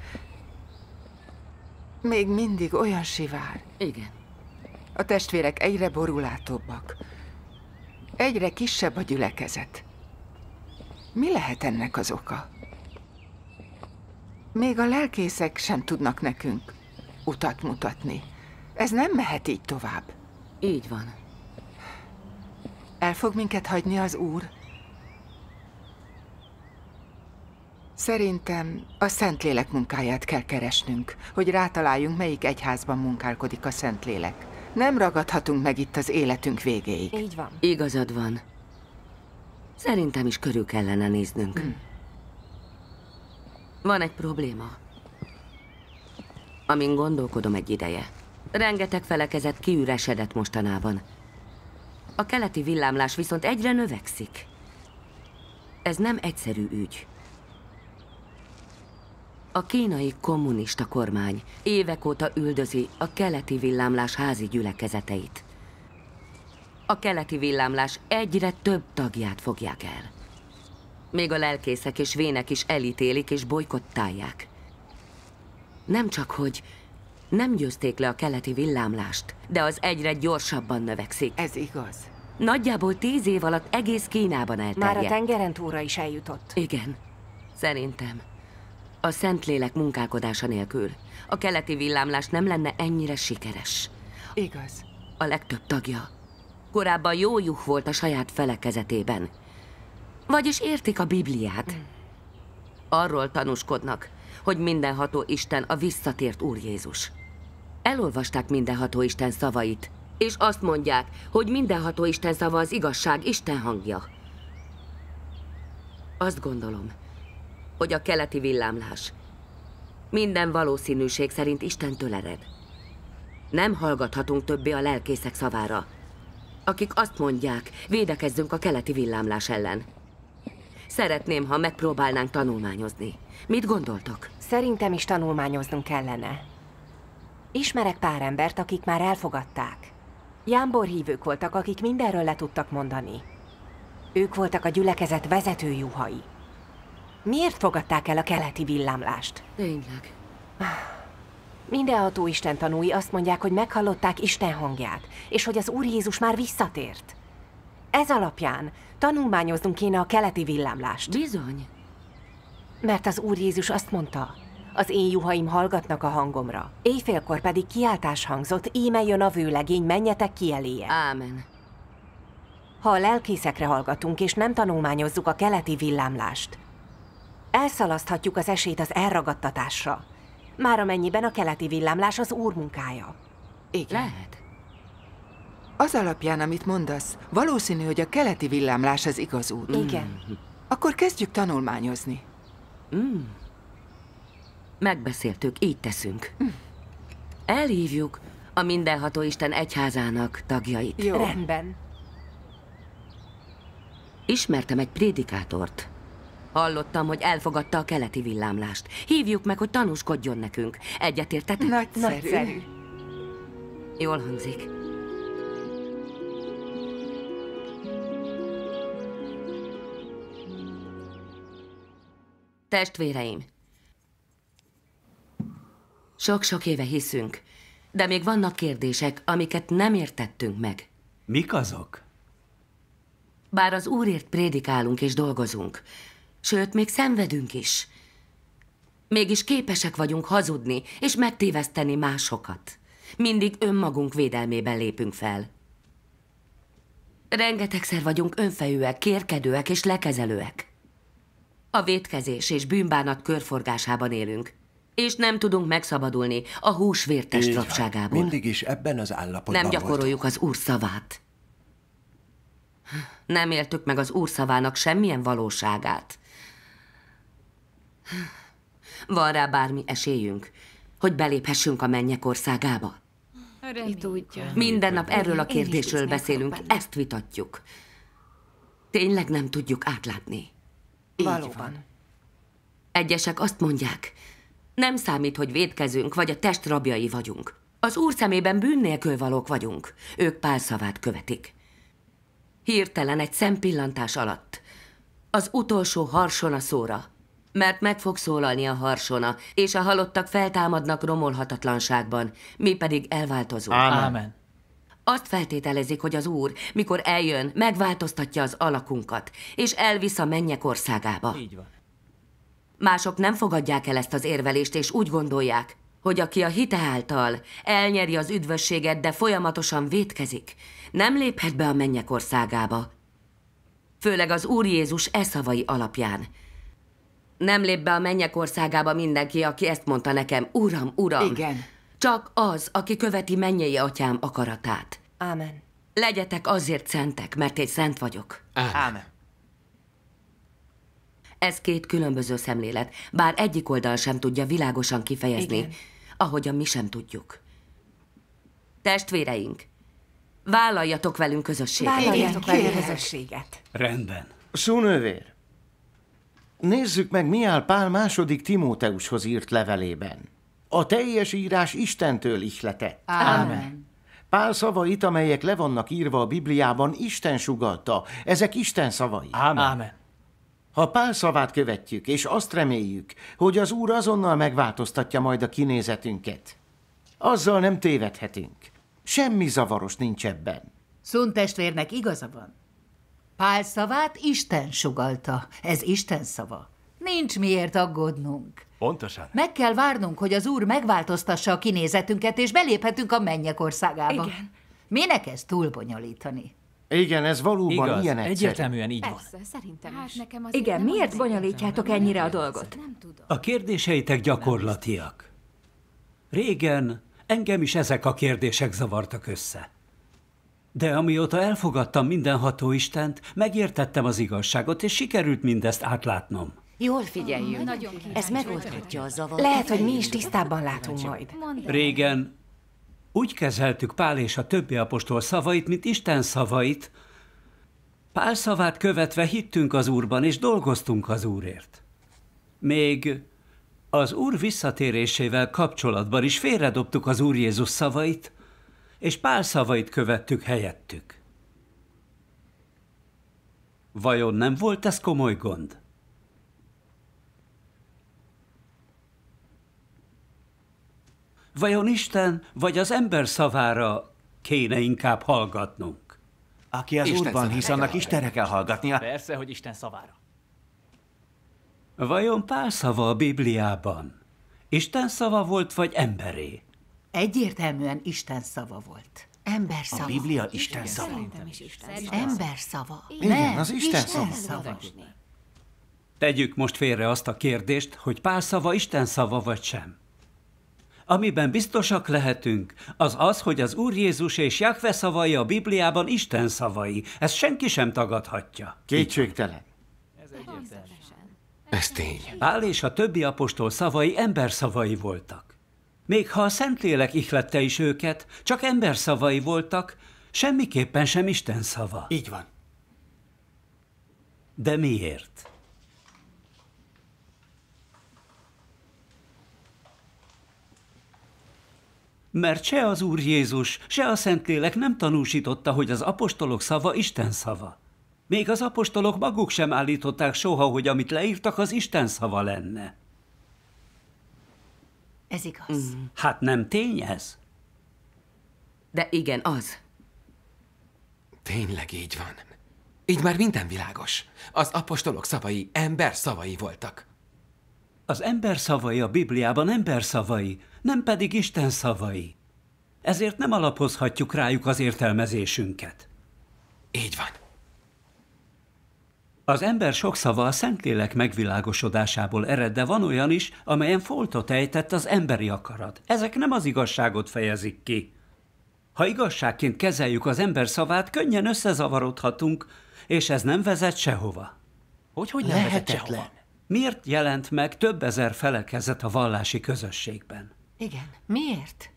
még mindig olyan sivár. Igen. A testvérek egyre borulátóbbak. Egyre kisebb a gyülekezet. Mi lehet ennek az oka? Még a lelkészek sem tudnak nekünk utat mutatni. Ez nem mehet így tovább. Így van. El fog minket hagyni az Úr? Szerintem a Szentlélek munkáját kell keresnünk, hogy rátaláljunk, melyik egyházban munkálkodik a Szentlélek. Nem ragadhatunk meg itt az életünk végéig. Így van. Igazad van. Szerintem is körül kellene néznünk. Hm. Van egy probléma. Amin gondolkodom egy ideje. Rengeteg felekezet kiüresedett mostanában. A keleti villámlás viszont egyre növekszik. Ez nem egyszerű ügy. A kínai kommunista kormány évek óta üldözi a keleti villámlás házi gyülekezeteit. A keleti villámlás egyre több tagját fogják el. Még a lelkészek és vének is elítélik és bolykottálják. Nem csak, hogy nem győzték le a keleti villámlást, de az egyre gyorsabban növekszik. Ez igaz. Nagyjából tíz év alatt egész Kínában elterjedt. Már a tengeren túlra is eljutott. Igen, szerintem. A Szentlélek munkálkodása nélkül a keleti villámlás nem lenne ennyire sikeres. Igaz. A legtöbb tagja korábban jó juh volt a saját felekezetében. Vagyis értik a Bibliát. Arról tanúskodnak, hogy mindenható Isten a visszatért Úr Jézus. Elolvasták mindenható Isten szavait, és azt mondják, hogy mindenható Isten szava az igazság Isten hangja. Azt gondolom, hogy a keleti villámlás minden valószínűség szerint Istentől ered. Nem hallgathatunk többé a lelkészek szavára, akik azt mondják, védekezzünk a keleti villámlás ellen. Szeretném, ha megpróbálnánk tanulmányozni. Mit gondoltok? Szerintem is tanulmányoznunk kellene. Ismerek pár embert, akik már elfogadták. Jámbor hívők voltak, akik mindenről le tudtak mondani. Ők voltak a gyülekezet vezető juhai. Miért fogadták el a keleti villámlást? Tényleg. Mindenható Isten tanúi azt mondják, hogy meghallották Isten hangját, és hogy az Úr Jézus már visszatért. Ez alapján tanulmányoznunk kéne a keleti villámlást. Bizony. Mert az Úr Jézus azt mondta, az én juhaim hallgatnak a hangomra. Éjfélkor pedig kiáltás hangzott, íme jön a vőlegény, menjetek ki eléje. Ámen. Ha a lelkészekre hallgatunk, és nem tanulmányozzuk a keleti villámlást, elszalaszthatjuk az esélyt az elragadtatásra. Már amennyiben a keleti villámlás az úr munkája. Igen. Lehet. Az alapján, amit mondasz, valószínű, hogy a keleti villámlás az igaz út. Igen. Akkor kezdjük tanulmányozni. Mm. Megbeszéltük, így teszünk. Elhívjuk a mindenható Isten egyházának tagjait. Jó. Rendben. Ismertem egy prédikátort. Hallottam, hogy elfogadta a keleti villámlást. Hívjuk meg, hogy tanúskodjon nekünk. Egyetértetek? Nagyszerű. Nagyszerű. Jól hangzik. Testvéreim! Sok-sok éve hiszünk, de még vannak kérdések, amiket nem értettünk meg. Mik azok? Bár az Úrért prédikálunk és dolgozunk, sőt, még szenvedünk is. Mégis képesek vagyunk hazudni és megtéveszteni másokat. Mindig önmagunk védelmében lépünk fel. Rengetegszer vagyunk önfejűek, kérkedőek és lekezelőek. A vétkezés és bűnbánat körforgásában élünk, és nem tudunk megszabadulni a húsvértes rabságából. Mindig is ebben az állapotban Nem gyakoroljuk az Úr szavát. Nem éltük meg az Úr szavának semmilyen valóságát. Van rá bármi esélyünk, hogy beléphessünk a mennyek országába? Tudja. Minden nap erről a kérdésről beszélünk, ezt vitatjuk. Tényleg nem tudjuk átlátni. Valóban. Egyesek azt mondják, nem számít, hogy védkezünk, vagy a test rabjai vagyunk. Az úr szemében bűn nélkül valók vagyunk. Ők pál szavát követik. Hirtelen egy szempillantás alatt. Az utolsó harsona szóra. Mert meg fog szólalni a harsona, és a halottak feltámadnak romolhatatlanságban, mi pedig elváltozunk. Ámen. Azt feltételezik, hogy az Úr, mikor eljön, megváltoztatja az alakunkat, és elvisz a mennyek országába. Így van. Mások nem fogadják el ezt az érvelést, és úgy gondolják, hogy aki a hite által elnyeri az üdvösséget, de folyamatosan vétkezik, nem léphet be a mennyek országába. Főleg az Úr Jézus e szavai alapján. Nem lép be a mennyek országába mindenki, aki ezt mondta nekem, Uram, Uram. Igen. Csak az, aki követi mennyei atyám akaratát. Ámen. Legyetek azért szentek, mert én szent vagyok. Ámen. Ez két különböző szemlélet, bár egyik oldal sem tudja világosan kifejezni, Igen. ahogyan mi sem tudjuk. Testvéreink, vállaljatok velünk közösséget. Vállaljatok velünk közösséget. Rendben. Szúnővér, nézzük meg, mi áll Pál második Timóteushoz írt levelében. A teljes írás Istentől ihletett. Ámen. Pál szavait, amelyek le vannak írva a Bibliában, Isten sugalta. Ezek Isten szavai. Ámen. Ámen. Ha Pál szavát követjük, és azt reméljük, hogy az Úr azonnal megváltoztatja majd a kinézetünket, azzal nem tévedhetünk. Semmi zavaros nincs ebben. Szun testvérnek igaza van. Pál szavát Isten sugalta. Ez Isten szava. Nincs miért aggódnunk. Pontosan. Meg kell várnunk, hogy az Úr megváltoztassa a kinézetünket, és beléphetünk a mennyek országába. Igen. Minek ezt túlbonyolítani? Igen, ez valóban Igaz, ilyen egyszerű. egyértelműen így van. Persze, szerintem hát nekem az Igen, miért bonyolítjátok ennyire a dolgot? Nem tudom. A kérdéseitek gyakorlatiak. Régen engem is ezek a kérdések zavartak össze. De amióta elfogadtam mindenható Istent, megértettem az igazságot, és sikerült mindezt átlátnom. Jól figyeljünk. Nagyon Ez megoldhatja a zavart. Lehet, Lehet, hogy mi is tisztában látunk majd. Régen úgy kezeltük Pál és a többi apostol szavait, mint Isten szavait. Pál szavát követve hittünk az Úrban, és dolgoztunk az Úrért. Még az Úr visszatérésével kapcsolatban is félredobtuk az Úr Jézus szavait, és Pál szavait követtük helyettük. Vajon nem volt ez komoly gond? Vajon Isten vagy az ember szavára kéne inkább hallgatnunk? Aki az Isten Úrban hisz, annak Istenre kell hallgatnia. Persze, hogy Isten szavára. Vajon pár szava a Bibliában? Isten szava volt, vagy emberé? Egyértelműen Isten szava volt. Ember szava. A Biblia Isten szava. Szerintem is Isten szava. Ember szava. Igen, Nem, az Isten Isten szava. szava. Tegyük most félre azt a kérdést, hogy pár szava Isten szava vagy sem. Amiben biztosak lehetünk, az az, hogy az Úr Jézus és Jakve szavai a Bibliában Isten szavai. Ezt senki sem tagadhatja. Kétségtelen. Ez tény. Pál és a többi apostol szavai ember szavai voltak. Még ha a Szentlélek ihlette is őket, csak ember szavai voltak, semmiképpen sem Isten szava. Így van. De miért? Mert se az Úr Jézus, se a Szentlélek nem tanúsította, hogy az apostolok szava Isten szava. Még az apostolok maguk sem állították soha, hogy amit leírtak, az Isten szava lenne. Ez igaz. Mm. Hát nem tény ez? De igen, az. Tényleg így van. Így már minden világos. Az apostolok szavai ember szavai voltak. Az ember szavai a Bibliában ember szavai, nem pedig Isten szavai. Ezért nem alapozhatjuk rájuk az értelmezésünket. Így van. Az ember sok szava a Szentlélek megvilágosodásából ered, de van olyan is, amelyen foltot ejtett az emberi akarat. Ezek nem az igazságot fejezik ki. Ha igazságként kezeljük az ember szavát, könnyen összezavarodhatunk, és ez nem vezet sehova. Hogy hogy nem vezet sehova? Miért jelent meg több ezer felekezet a vallási közösségben? Igen. Miért?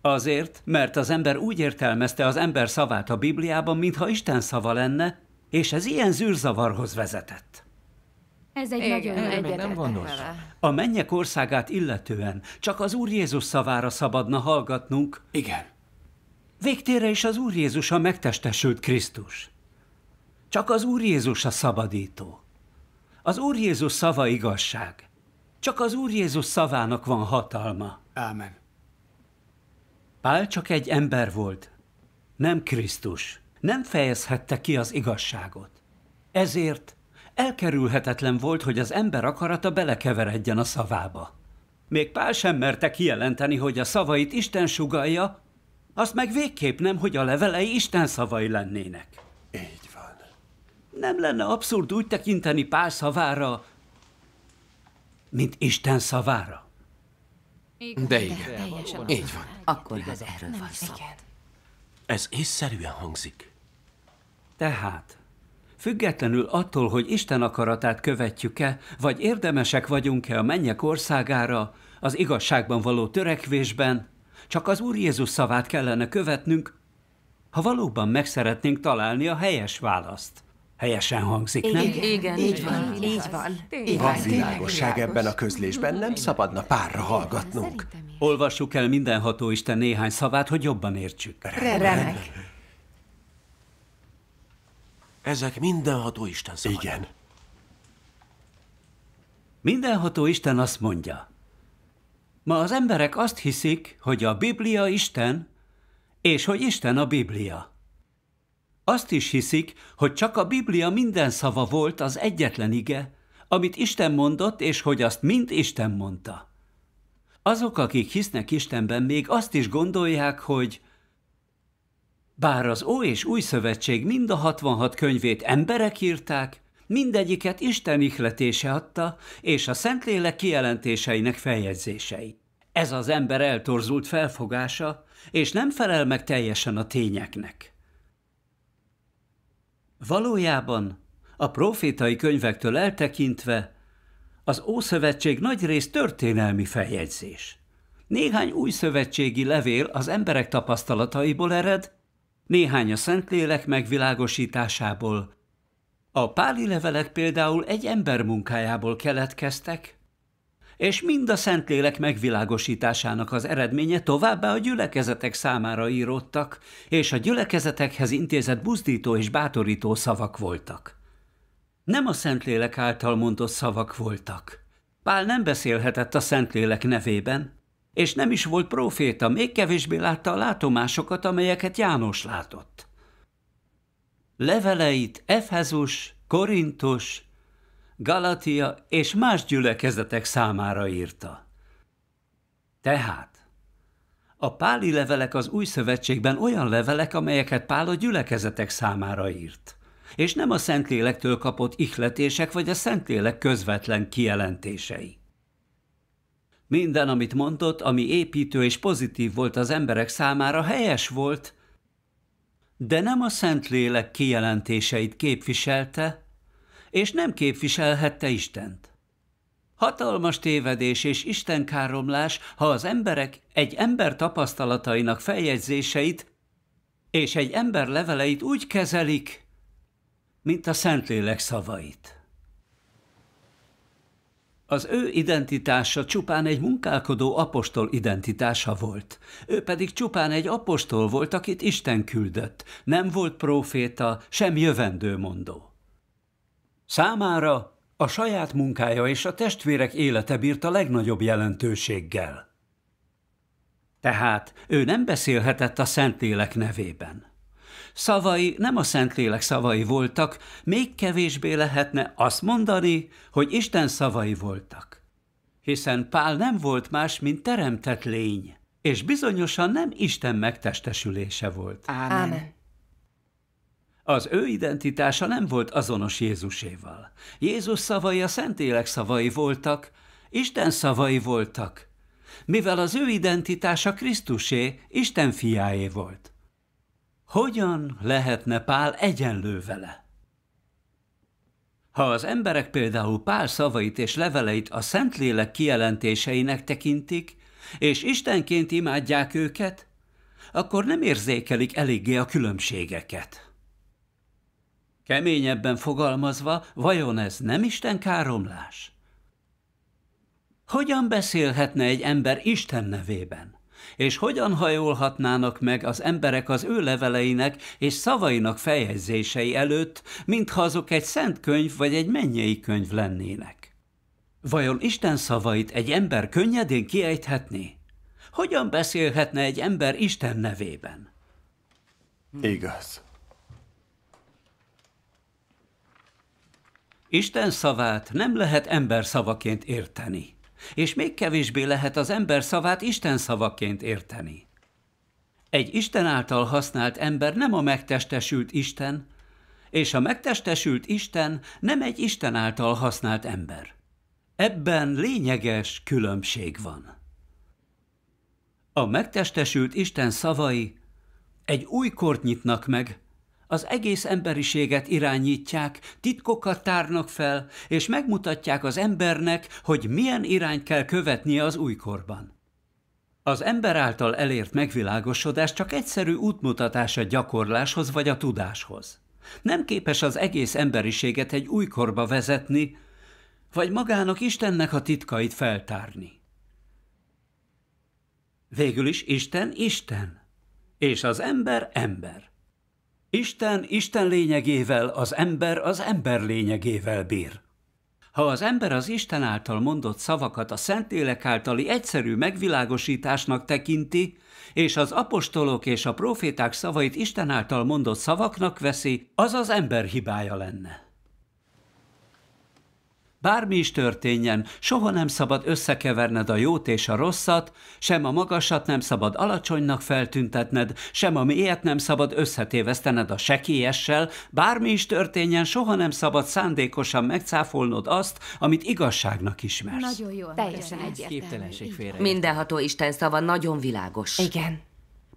Azért, mert az ember úgy értelmezte az ember szavát a Bibliában, mintha Isten szava lenne, és ez ilyen zűrzavarhoz vezetett. Ez egy Igen, nagyon nem egyetetek gondolsz. vele. A mennyek országát illetően csak az Úr Jézus szavára szabadna hallgatnunk. Igen. Végtére is az Úr Jézus a megtestesült Krisztus. Csak az Úr Jézus a szabadító. Az Úr Jézus szava igazság. Csak az Úr Jézus szavának van hatalma. Ámen. Pál csak egy ember volt, nem Krisztus. Nem fejezhette ki az igazságot. Ezért elkerülhetetlen volt, hogy az ember akarata belekeveredjen a szavába. Még Pál sem merte kijelenteni, hogy a szavait Isten sugalja, azt meg végképp nem, hogy a levelei Isten szavai lennének. Így van. Nem lenne abszurd úgy tekinteni Pál szavára, mint Isten szavára? De igen. Így van. Akkor hát erről van szó. Ez észszerűen hangzik. Tehát, függetlenül attól, hogy Isten akaratát követjük-e, vagy érdemesek vagyunk-e a mennyek országára, az igazságban való törekvésben, csak az Úr Jézus szavát kellene követnünk, ha valóban meg szeretnénk találni a helyes választ. Helyesen hangzik, nem? Igen, igen. Így van, így van. Így Van van, világosság ebben a közlésben, nem szabadna párra hallgatnunk. Olvassuk el mindenható Isten néhány szavát, hogy jobban értsük. Remek. Ezek mindenható Isten szavai. Igen. Mindenható Isten azt mondja. Ma az emberek azt hiszik, hogy a Biblia Isten, és hogy Isten a Biblia. Azt is hiszik, hogy csak a Biblia minden szava volt az egyetlen ige, amit Isten mondott, és hogy azt mind Isten mondta. Azok, akik hisznek Istenben, még azt is gondolják, hogy bár az Ó és Új Szövetség mind a 66 könyvét emberek írták, mindegyiket Isten ihletése adta, és a Szentlélek kijelentéseinek feljegyzései. Ez az ember eltorzult felfogása, és nem felel meg teljesen a tényeknek. Valójában a profétai könyvektől eltekintve az Ószövetség nagyrészt történelmi feljegyzés. Néhány új szövetségi levél az emberek tapasztalataiból ered, néhány a Szentlélek megvilágosításából. A páli levelek például egy ember munkájából keletkeztek, és mind a Szentlélek megvilágosításának az eredménye továbbá a gyülekezetek számára íródtak, és a gyülekezetekhez intézett buzdító és bátorító szavak voltak. Nem a Szentlélek által mondott szavak voltak. Pál nem beszélhetett a Szentlélek nevében, és nem is volt proféta, még kevésbé látta a látomásokat, amelyeket János látott. Leveleit Efezus, Korintus, Galatia és más gyülekezetek számára írta. Tehát a páli levelek az új szövetségben olyan levelek, amelyeket Pál a gyülekezetek számára írt, és nem a Szentlélektől kapott ihletések vagy a Szentlélek közvetlen kijelentései. Minden, amit mondott, ami építő és pozitív volt az emberek számára, helyes volt, de nem a Szentlélek kijelentéseit képviselte, és nem képviselhette Istent. Hatalmas tévedés és istenkáromlás, ha az emberek egy ember tapasztalatainak feljegyzéseit és egy ember leveleit úgy kezelik, mint a Szentlélek szavait. Az ő identitása csupán egy munkálkodó apostol identitása volt. Ő pedig csupán egy apostol volt, akit Isten küldött. Nem volt proféta, sem jövendőmondó. Számára a saját munkája és a testvérek élete bírt a legnagyobb jelentőséggel. Tehát ő nem beszélhetett a Szentlélek nevében. Szavai nem a Szentlélek szavai voltak, még kevésbé lehetne azt mondani, hogy Isten szavai voltak. Hiszen Pál nem volt más, mint teremtett lény, és bizonyosan nem Isten megtestesülése volt. Ámen. Ámen. Az ő identitása nem volt azonos Jézuséval. Jézus szavai a Szentlélek szavai voltak, Isten szavai voltak, mivel az ő identitása Krisztusé, Isten fiáé volt. Hogyan lehetne Pál egyenlő vele? Ha az emberek például Pál szavait és leveleit a Szentlélek kijelentéseinek tekintik, és Istenként imádják őket, akkor nem érzékelik eléggé a különbségeket. Keményebben fogalmazva, vajon ez nem Isten káromlás? Hogyan beszélhetne egy ember Isten nevében? És hogyan hajolhatnának meg az emberek az ő leveleinek és szavainak feljegyzései előtt, mintha azok egy szent könyv vagy egy mennyei könyv lennének? Vajon Isten szavait egy ember könnyedén kiejthetné? Hogyan beszélhetne egy ember Isten nevében? Igaz. Isten szavát nem lehet ember szavaként érteni és még kevésbé lehet az ember szavát Isten szavaként érteni. Egy Isten által használt ember nem a megtestesült Isten, és a megtestesült Isten nem egy Isten által használt ember. Ebben lényeges különbség van. A megtestesült Isten szavai egy új kort nyitnak meg, az egész emberiséget irányítják, titkokat tárnak fel, és megmutatják az embernek, hogy milyen irányt kell követnie az újkorban. Az ember által elért megvilágosodás csak egyszerű útmutatás a gyakorláshoz vagy a tudáshoz. Nem képes az egész emberiséget egy újkorba vezetni, vagy magának Istennek a titkait feltárni. Végül is Isten Isten, és az ember ember. Isten Isten lényegével, az ember az ember lényegével bír. Ha az ember az Isten által mondott szavakat a Szentlélek általi egyszerű megvilágosításnak tekinti, és az apostolok és a proféták szavait Isten által mondott szavaknak veszi, az az ember hibája lenne. Bármi is történjen, soha nem szabad összekeverned a jót és a rosszat, sem a magasat nem szabad alacsonynak feltüntetned, sem a mélyet nem szabad összetévesztened a sekélyessel, bármi is történjen, soha nem szabad szándékosan megcáfolnod azt, amit igazságnak ismersz. Nagyon jó. Teljesen félre. Mindenható Isten szava nagyon világos. Igen.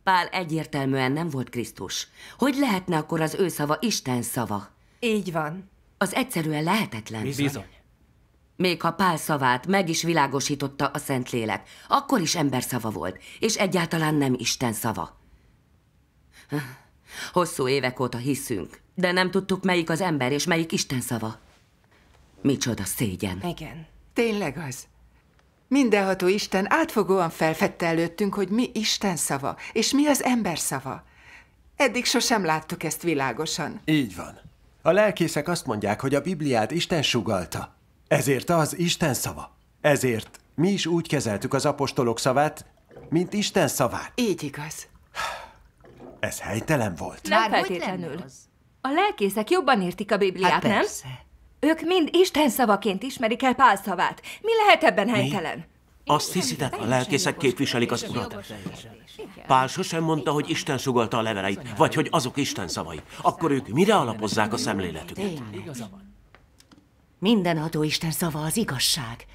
Pál egyértelműen nem volt Krisztus. Hogy lehetne akkor az ő szava Isten szava? Így van. Az egyszerűen lehetetlen. Bizony. Még ha Pál szavát meg is világosította a Szentlélek, akkor is ember szava volt, és egyáltalán nem Isten szava. Hosszú évek óta hiszünk, de nem tudtuk, melyik az ember és melyik Isten szava. Micsoda szégyen. Igen. Tényleg az. Mindenható Isten átfogóan felfedte előttünk, hogy mi Isten szava, és mi az ember szava. Eddig sosem láttuk ezt világosan. Így van. A lelkészek azt mondják, hogy a Bibliát Isten sugalta. Ezért az Isten szava. Ezért mi is úgy kezeltük az apostolok szavát, mint Isten szavát. Így igaz. Ez helytelen volt. Nem Már feltétlenül. A lelkészek jobban értik a Bibliát, Hát nem? Ők mind Isten szavaként ismerik el Pál szavát. Mi lehet ebben helytelen? Azt hiszitek, a lelkészek képviselik az urat? Pál sosem mondta, hogy Isten sugalta a leveleit, vagy hogy azok Isten szavai. Akkor ők mire alapozzák a szemléletüket? Mindenható Isten szava az igazság.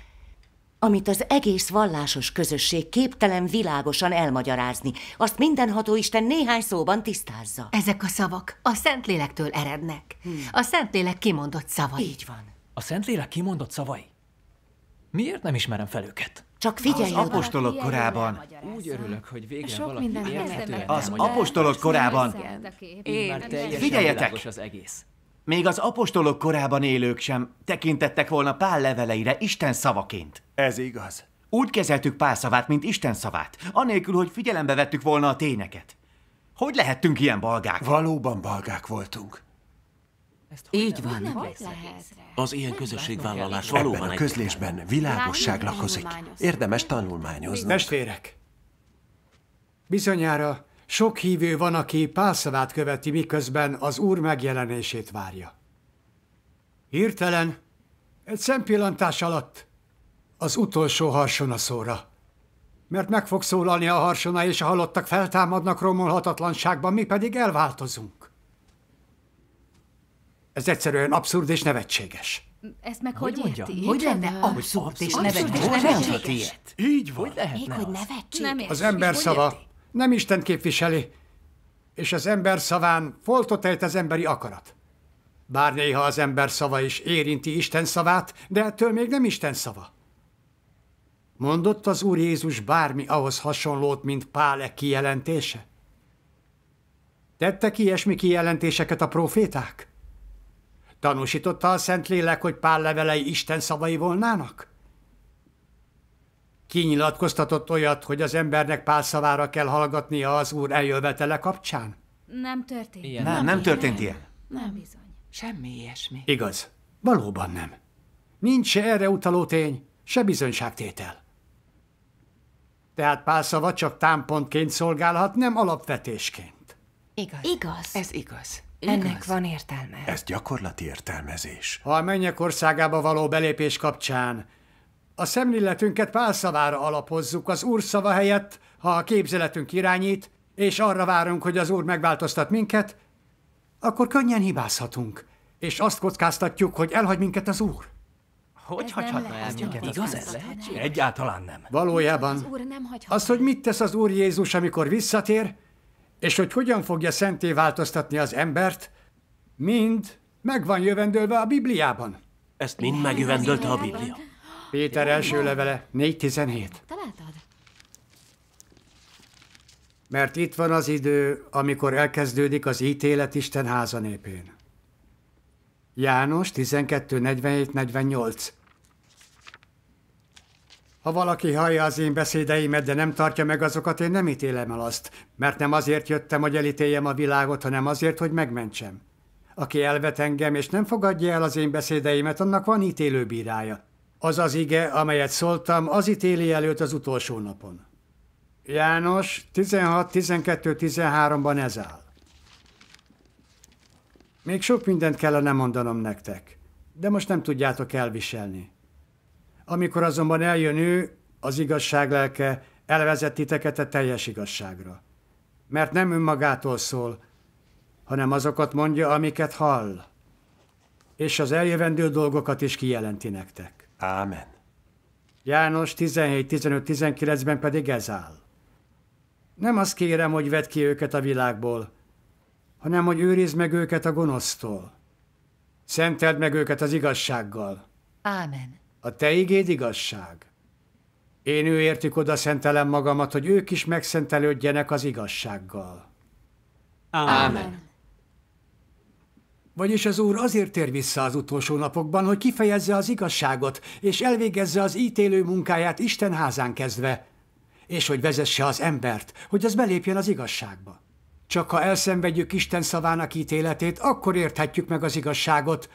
amit az egész vallásos közösség képtelen világosan elmagyarázni. Azt mindenható Isten néhány szóban tisztázza. Ezek a szavak a Szentlélektől erednek. A Szentlélek kimondott szavai. Így van. A Szentlélek kimondott szavai? Miért nem ismerem fel őket? Csak figyelj Az apostolok korában. Úgy örülök, hogy végre Sok valaki érthetően. Az apostolok korában. Teljesen Figyeljetek! az egész. Még az apostolok korában élők sem tekintettek volna Pál leveleire Isten szavaként. Ez igaz. Úgy kezeltük Pál szavát, mint Isten szavát, anélkül, hogy figyelembe vettük volna a tényeket. Hogy lehettünk ilyen balgák? Valóban balgák voltunk. Így van. Az ilyen közösségvállalás Ebben valóban a egy... közlésben világosság lakozik. Érdemes tanulmányozni. Testvérek! Bizonyára sok hívő van, aki pálszavát követi, miközben az Úr megjelenését várja. Hirtelen, egy szempillantás alatt az utolsó harsona szóra. Mert meg fog szólalni a harsona, és a halottak feltámadnak romolhatatlanságban, mi pedig elváltozunk. Ez egyszerűen abszurd és nevetséges. Ezt meg Hogy hogy, mondja? érti? Hogy lenne abszurd és nevetséges? Hogy mondhat ilyet? Így van. Hogy lehetne Még hogy az? nevetség? Nem Az ember szava nem Isten képviseli, és az ember szaván foltot ejt az emberi akarat. Bár néha az ember szava is érinti Isten szavát, de ettől még nem Isten szava. Mondott az Úr Jézus bármi ahhoz hasonlót, mint Pálek kijelentése? Tettek ilyesmi kijelentéseket a proféták? Tanúsította a Szentlélek, hogy Pál levelei Isten szavai volnának? Kinyilatkoztatott olyat, hogy az embernek Pál szavára kell hallgatnia az Úr eljövetele kapcsán? Nem történt. Ilyen Nem, nem történt ilyen. Nem bizony. Semmi ilyesmi. Igaz. Valóban nem. Nincs se erre utaló tény, se bizonyságtétel. Tehát Pál szava csak támpontként szolgálhat, nem alapvetésként. Igaz. Igaz. Ez igaz. Ennek van értelme. Ez gyakorlati értelmezés. Ha a mennyek országába való belépés kapcsán a szemléletünket Pál szavára alapozzuk az Úr szava helyett, ha a képzeletünk irányít, és arra várunk, hogy az Úr megváltoztat minket, akkor könnyen hibázhatunk, és azt kockáztatjuk, hogy elhagy minket az Úr. Hogy hagyhatna el minket? Igaz ez? Egyáltalán nem. Valójában Az Úr nem az, hogy mit tesz az Úr Jézus, amikor visszatér, és hogy hogyan fogja szenté változtatni az embert, mind meg van jövendőlve a Bibliában. Ezt mind megjövendölte a Biblia. Péter első levele, 4.17. Találtad? Mert itt van az idő, amikor elkezdődik az ítélet Isten háza népén. János 12.47.48 Ha valaki hallja az én beszédeimet, de nem tartja meg azokat, én nem ítélem el azt, mert nem azért jöttem, hogy elítéljem a világot, hanem azért, hogy megmentsem. Aki elvet engem, és nem fogadja el az én beszédeimet, annak van ítélőbírája. Az az ige, amelyet szóltam, az ítéli előtt az utolsó napon. János 16-12-13-ban ez áll. Még sok mindent kellene mondanom nektek, de most nem tudjátok elviselni. Amikor azonban eljön ő, az igazság lelke, elvezet titeket a teljes igazságra. Mert nem önmagától szól, hanem azokat mondja, amiket hall. És az eljövendő dolgokat is kijelenti nektek. Ámen. János 17-15-19-ben pedig ez áll. Nem azt kérem, hogy vedd ki őket a világból, hanem hogy őrizd meg őket a gonosztól. Szenteld meg őket az igazsággal. Ámen. A te igéd igazság. Én ő értük oda szentelem magamat, hogy ők is megszentelődjenek az igazsággal. Ámen. Vagyis az Úr azért tér vissza az utolsó napokban, hogy kifejezze az igazságot, és elvégezze az ítélő munkáját Isten házán kezdve, és hogy vezesse az embert, hogy az belépjen az igazságba. Csak ha elszenvedjük Isten szavának ítéletét, akkor érthetjük meg az igazságot,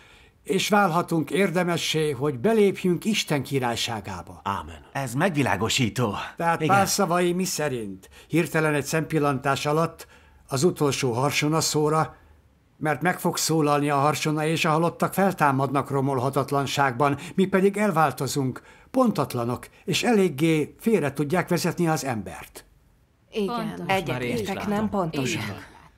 és válhatunk érdemessé, hogy belépjünk Isten királyságába. Ámen. Ez megvilágosító. Tehát Igen. pár szavai mi szerint? Hirtelen egy szempillantás alatt az utolsó harsona szóra, mert meg fog szólalni a harsona, és a halottak feltámadnak romolhatatlanságban, mi pedig elváltozunk, pontatlanok, és eléggé félre tudják vezetni az embert. Igen, egyetértek, nem pontosan. Igen.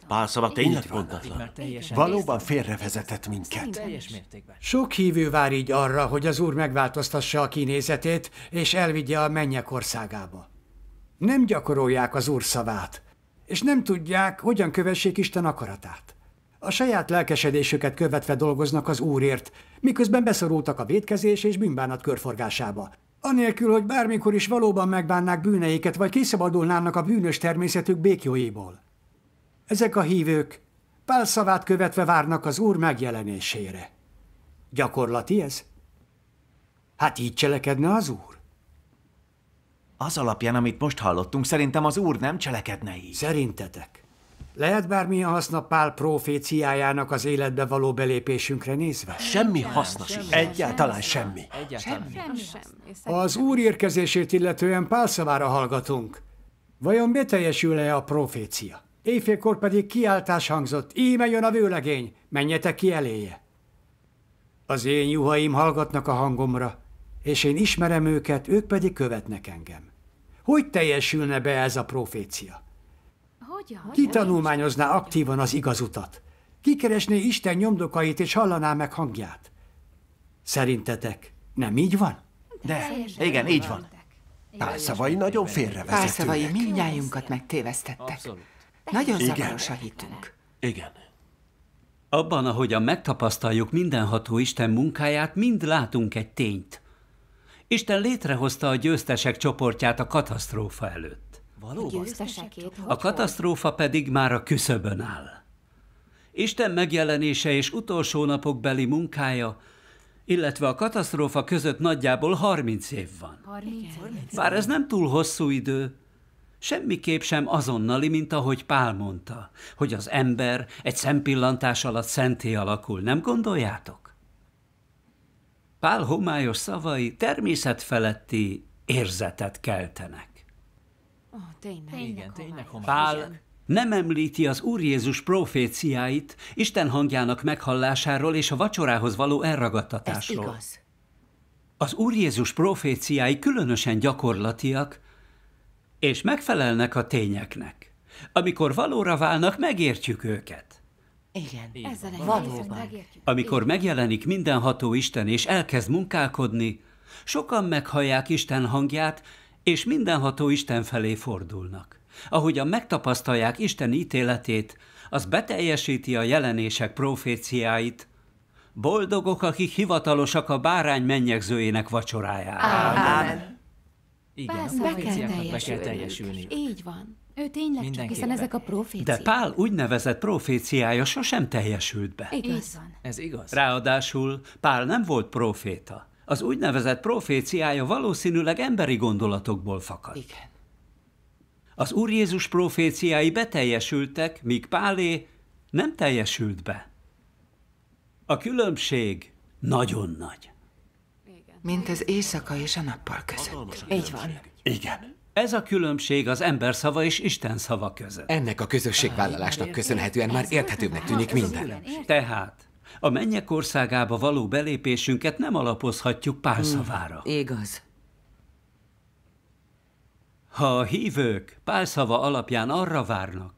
Pálszava tényleg pontatlan. Valóban félrevezetett minket. Teljes mértékben. Sok hívő vár így arra, hogy az Úr megváltoztassa a kinézetét, és elvigye a mennyek országába. Nem gyakorolják az Úr szavát, és nem tudják, hogyan kövessék Isten akaratát. A saját lelkesedésüket követve dolgoznak az Úrért, miközben beszorultak a védkezés és bűnbánat körforgásába. Anélkül, hogy bármikor is valóban megbánnák bűneiket, vagy kiszabadulnának a bűnös természetük békjóiból. Ezek a hívők Pál szavát követve várnak az Úr megjelenésére. Gyakorlati ez? Hát így cselekedne az Úr? Az alapján, amit most hallottunk, szerintem az úr nem cselekedne így. Szerintetek? Lehet bármilyen haszna Pál proféciájának az életbe való belépésünkre nézve? Semmi haszna sincs. Egyáltalán semmi. Egyáltalán Sem. Az Úr érkezését illetően Pál szavára hallgatunk. Vajon beteljesül-e a profécia? Éjfélkor pedig kiáltás hangzott, íme jön a vőlegény, menjetek ki eléje. Az én juhaim hallgatnak a hangomra, és én ismerem őket, ők pedig követnek engem. Hogy teljesülne be ez a profécia? Hogyan? Ki tanulmányozná aktívan az igaz utat? Ki keresné Isten nyomdokait és hallaná meg hangját? Szerintetek nem így van? De, igen, így van. Pálszavai nagyon félrevezetőek. Pálszavai mindnyájunkat megtévesztettek. Abszolút. Nagyon zavaros a hitünk. Igen. Abban, ahogyan megtapasztaljuk mindenható Isten munkáját, mind látunk egy tényt. Isten létrehozta a győztesek csoportját a katasztrófa előtt. Valóban? Győztesekét, A katasztrófa pedig már a küszöbön áll. Isten megjelenése és utolsó napok beli munkája, illetve a katasztrófa között nagyjából 30 év van. 30 Bár ez nem túl hosszú idő, semmiképp sem azonnali, mint ahogy Pál mondta, hogy az ember egy szempillantás alatt szenté alakul, nem gondoljátok? Pál homályos szavai természetfeletti érzetet keltenek. Tényleg. Igen, tényleg homályos. Pál nem említi az Úr Jézus proféciáit Isten hangjának meghallásáról és a vacsorához való Ez elragadtatásról. igaz. Az Úr Jézus proféciái különösen gyakorlatiak, és megfelelnek a tényeknek. Amikor valóra válnak, megértjük őket. Igen, Ezzel valóban. megértjük. Amikor megjelenik mindenható Isten és elkezd munkálkodni, sokan meghallják Isten hangját, és mindenható Isten felé fordulnak. Ahogyan megtapasztalják Isten ítéletét, az beteljesíti a jelenések proféciáit. Boldogok, akik hivatalosak a bárány mennyegzőjének vacsorájára. Ámen. Igen, a Be kell proféciáknak be kell teljesülni. Így van. Ő tényleg csak, hiszen ezek a proféciák. De Pál úgynevezett proféciája sosem teljesült be. Igaz. Ez igaz. Ráadásul Pál nem volt proféta. Az úgynevezett proféciája valószínűleg emberi gondolatokból fakad. Igen. Az Úr Jézus proféciái beteljesültek, míg Pálé nem teljesült be. A különbség nagyon nagy. Mint az éjszaka és a nappal között. Így van. Igen. Ez a különbség az ember szava és Isten szava között. Ennek a közösségvállalásnak köszönhetően már érthetőbbnek tűnik minden. Tehát a mennyek országába való belépésünket nem alapozhatjuk Pál szavára. Igaz. Ha a hívők Pál szava alapján arra várnak,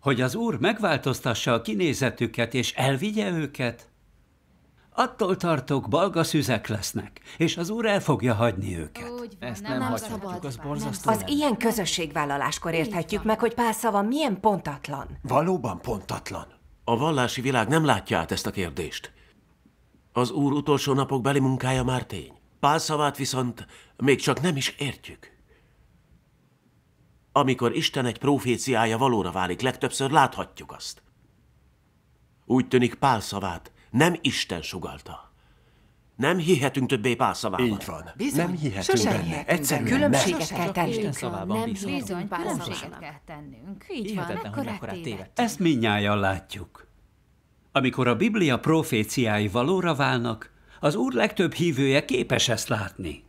hogy az Úr megváltoztassa a kinézetüket és elvigye őket, attól tartok, balga szüzek lesznek, és az Úr el fogja hagyni őket. Úgy van, Ezt nem, nem hagyhatjuk, szabad. az borzasztó. Az ilyen közösségvállaláskor érthetjük meg, hogy Pál szava milyen pontatlan. Valóban pontatlan. A vallási világ nem látja át ezt a kérdést. Az úr utolsó napok beli munkája már tény. Pál szavát viszont még csak nem is értjük. Amikor Isten egy proféciája valóra válik, legtöbbször láthatjuk azt. Úgy tűnik Pál szavát nem Isten sugalta. Nem hihetünk többé Pál szavában. Így van. Bizony, Nem hihetünk sosem benne. hihetünk Egyszerűen. Különbséget nem. kell tennünk. szavában Nem bizony, Pál különbséget kell tennünk. Így van, Hihetetlen, hogy. Ezt mindnyájan látjuk. Amikor a Biblia proféciái valóra válnak, az Úr legtöbb hívője képes ezt látni.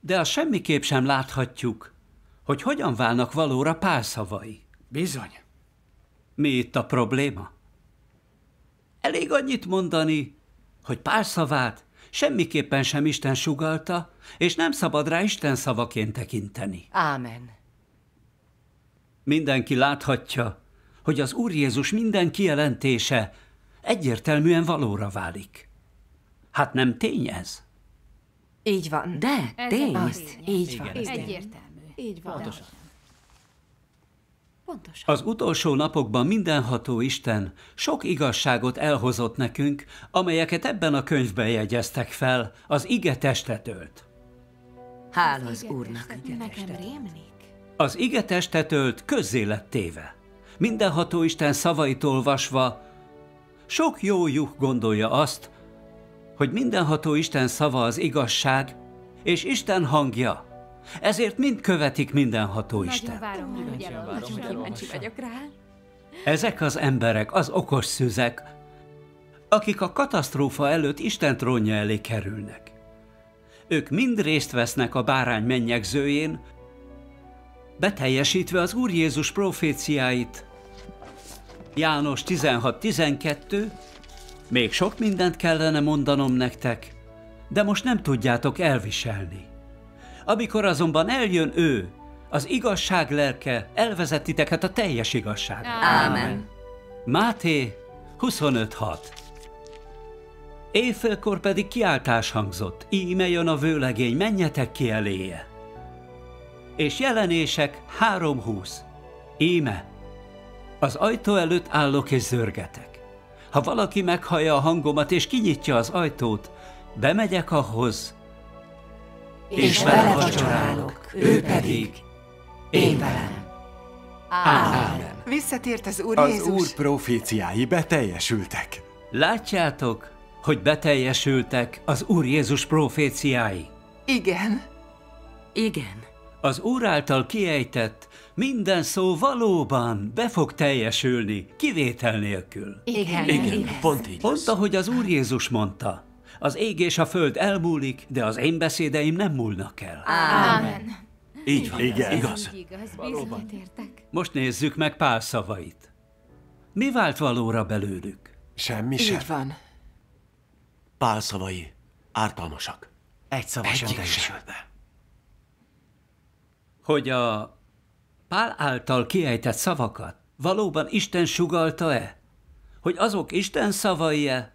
De azt semmiképp sem láthatjuk, hogy hogyan válnak valóra Pál szavai. Bizony. Mi itt a probléma? Elég annyit mondani, hogy Pál szavát semmiképpen sem Isten sugalta, és nem szabad rá Isten szavaként tekinteni. Ámen. Mindenki láthatja, hogy az Úr Jézus minden kijelentése egyértelműen valóra válik. Hát nem tény ez? Így van. De, Ez tény. az, Így van. Igen, ez tény. Egyértelmű. Így van. Pontosan. Pontosan. Az utolsó napokban mindenható Isten sok igazságot elhozott nekünk, amelyeket ebben a könyvben jegyeztek fel, az ige testet ölt. Hála az Úrnak. Nekem rémlik. Az ige testet ölt közzé lett téve. Mindenható Isten szavait olvasva, sok jó juh gondolja azt, hogy mindenható Isten szava az igazság, és Isten hangja. Ezért mind követik mindenható Isten. várom, hogy Nagyon kíváncsi vagyok rá. Ezek az emberek az okos szüzek, akik a katasztrófa előtt Isten trónja elé kerülnek. Ők mind részt vesznek a bárány mennyegzőjén, beteljesítve az Úr Jézus proféciáit. János 16-12, még sok mindent kellene mondanom nektek, de most nem tudjátok elviselni. Amikor azonban eljön ő, az igazság lelke elvezet titeket a teljes igazságba. Ámen. Máté 25.6 Éjfélkor pedig kiáltás hangzott, íme jön a vőlegény, menjetek ki eléje. És jelenések 3.20 Íme, az ajtó előtt állok és zörgetek. Ha valaki meghallja a hangomat és kinyitja az ajtót, bemegyek ahhoz, És vele vacsorálok, ő pedig én velem. Ámen. Visszatért az Úr Az Jézus. Úr proféciái beteljesültek. Látjátok, hogy beteljesültek az Úr Jézus proféciái. Igen. Igen. Az Úr által kiejtett minden szó valóban be fog teljesülni, kivétel nélkül. Igen. Igen, pont így Pont ahogy az Úr Jézus mondta. Az ég és a föld elmúlik, de az én beszédeim nem múlnak el. Ámen. Így van, Igen. igaz. Igaz, értek. Most nézzük meg Pál szavait. Mi vált valóra belőlük? Semmi Így van. Pál szavai ártalmasak. Egy szavasan Egyik teljesült be. Hogy a Pál által kiejtett szavakat valóban Isten sugalta-e? Hogy azok Isten szavai-e?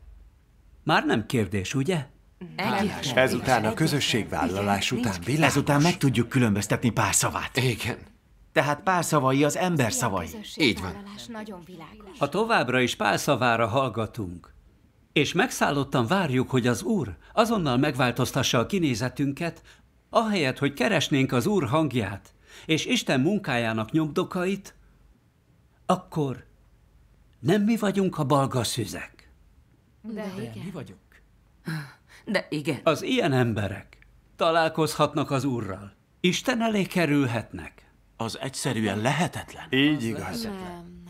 Már nem kérdés, ugye? Ezután a közösségvállalás után világos. Ezután meg tudjuk különböztetni pár szavát. Igen. Tehát pár szavai az ember szavai. Így van. Vállalás nagyon világos. Ha továbbra is Pál szavára hallgatunk, és megszállottan várjuk, hogy az Úr azonnal megváltoztassa a kinézetünket, ahelyett, hogy keresnénk az Úr hangját és Isten munkájának nyomdokait, akkor nem mi vagyunk a balga szüzek. De igen. Mi vagyunk? De igen. Az ilyen emberek találkozhatnak az Úrral. Isten elé kerülhetnek. Az egyszerűen lehetetlen. Így igaz. Nem, nem.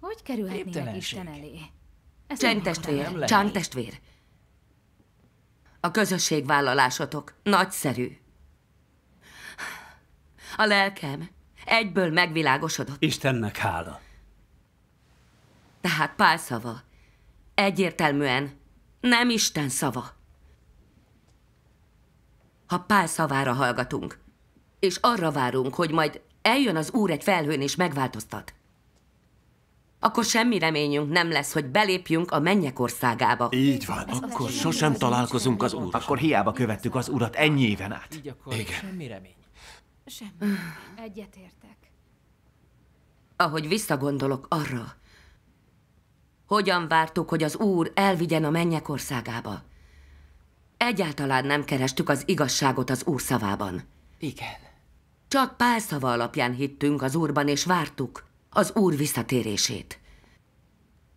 Hogy kerülhetnének. Isten elé? Csend testvér, csáng testvér. A közösségvállalásotok nagyszerű. A lelkem egyből megvilágosodott. Istennek hála. Tehát Pál szava egyértelműen nem Isten szava. Ha Pál szavára hallgatunk, és arra várunk, hogy majd eljön az Úr egy felhőn és megváltoztat, akkor semmi reményünk nem lesz, hogy belépjünk a mennyek országába. Így van. Akkor sosem találkozunk az Úrral. Akkor hiába követtük az urat ennyi éven át. Így akkor Igen. semmi remény. Semmi. Egyetértek. Ahogy visszagondolok arra, hogyan vártuk, hogy az Úr elvigyen a mennyek országába. Egyáltalán nem kerestük az igazságot az Úr szavában. Igen. Csak pál szava alapján hittünk az Úrban, és vártuk az Úr visszatérését.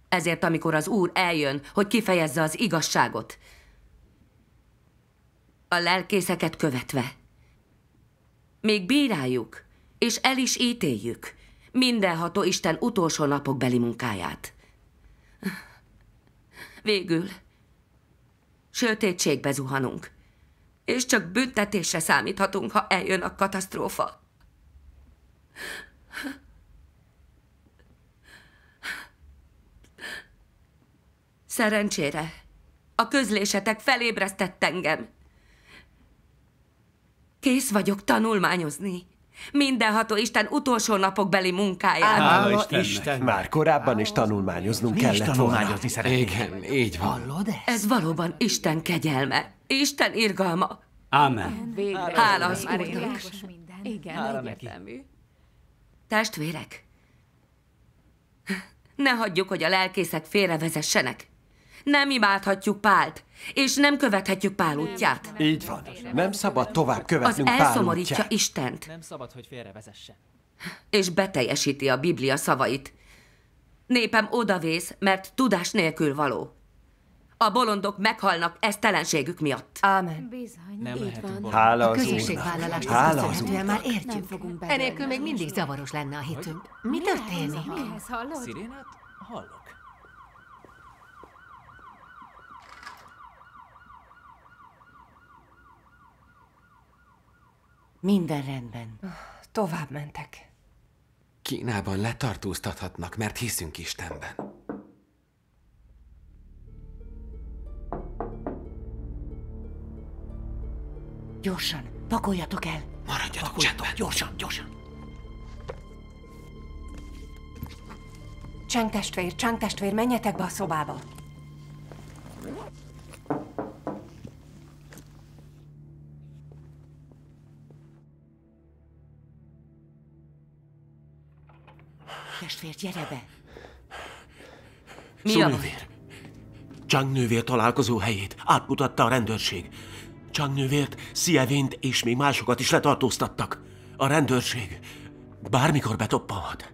Ezért, amikor az Úr eljön, hogy kifejezze az igazságot, a lelkészeket követve, még bíráljuk, és el is ítéljük mindenható Isten utolsó napok beli munkáját. Végül sötétségbe zuhanunk, és csak büntetésre számíthatunk, ha eljön a katasztrófa. Szerencsére a közlésetek felébresztett engem. Kész vagyok tanulmányozni Mindenható Isten utolsó napokbeli munkáját. Hála Isten. Már korábban is tanulmányoznunk Mi is kellett tanulmányozni volna. Igen, így van. Hallod ezt? Ez valóban Isten kegyelme, Isten irgalma. Ámen. Hála az Úrnak. Igen, Hála neki. egyértelmű. Testvérek, ne hagyjuk, hogy a lelkészek félrevezessenek. Nem imádhatjuk Pált, és nem követhetjük Pál útját. Így van. Nem szabad tovább Az követnünk Pál elszomorítja útját. Istent, Nem szabad, hogy félrevezessen. és beteljesíti a Biblia szavait. Népem odavész, mert tudás nélkül való. A bolondok meghalnak esztelenségük miatt. Ámen. Bizony, Nem így van. Hála A az Úrnak. közösségvállalásnak Hála az köszönhetően már Nem értjük. fogunk bedőlni. Enélkül még mindig zavaros lenne a hitünk. Mi történik? Mihez hallod? Szirénát? Hallok. Minden rendben. Tovább mentek. Kínában letartóztathatnak, mert hiszünk Istenben. Gyorsan, pakoljatok el. Maradjatok csendben. Gyorsan, gyorsan. Csang testvér, Csang testvér, menjetek be a szobába. Testvér, gyere be. Mi a? Szunővér. Chang nővér találkozó helyét átmutatta a rendőrség. Chang nővért, Szievént és még másokat is letartóztattak. A rendőrség bármikor betoppanhat.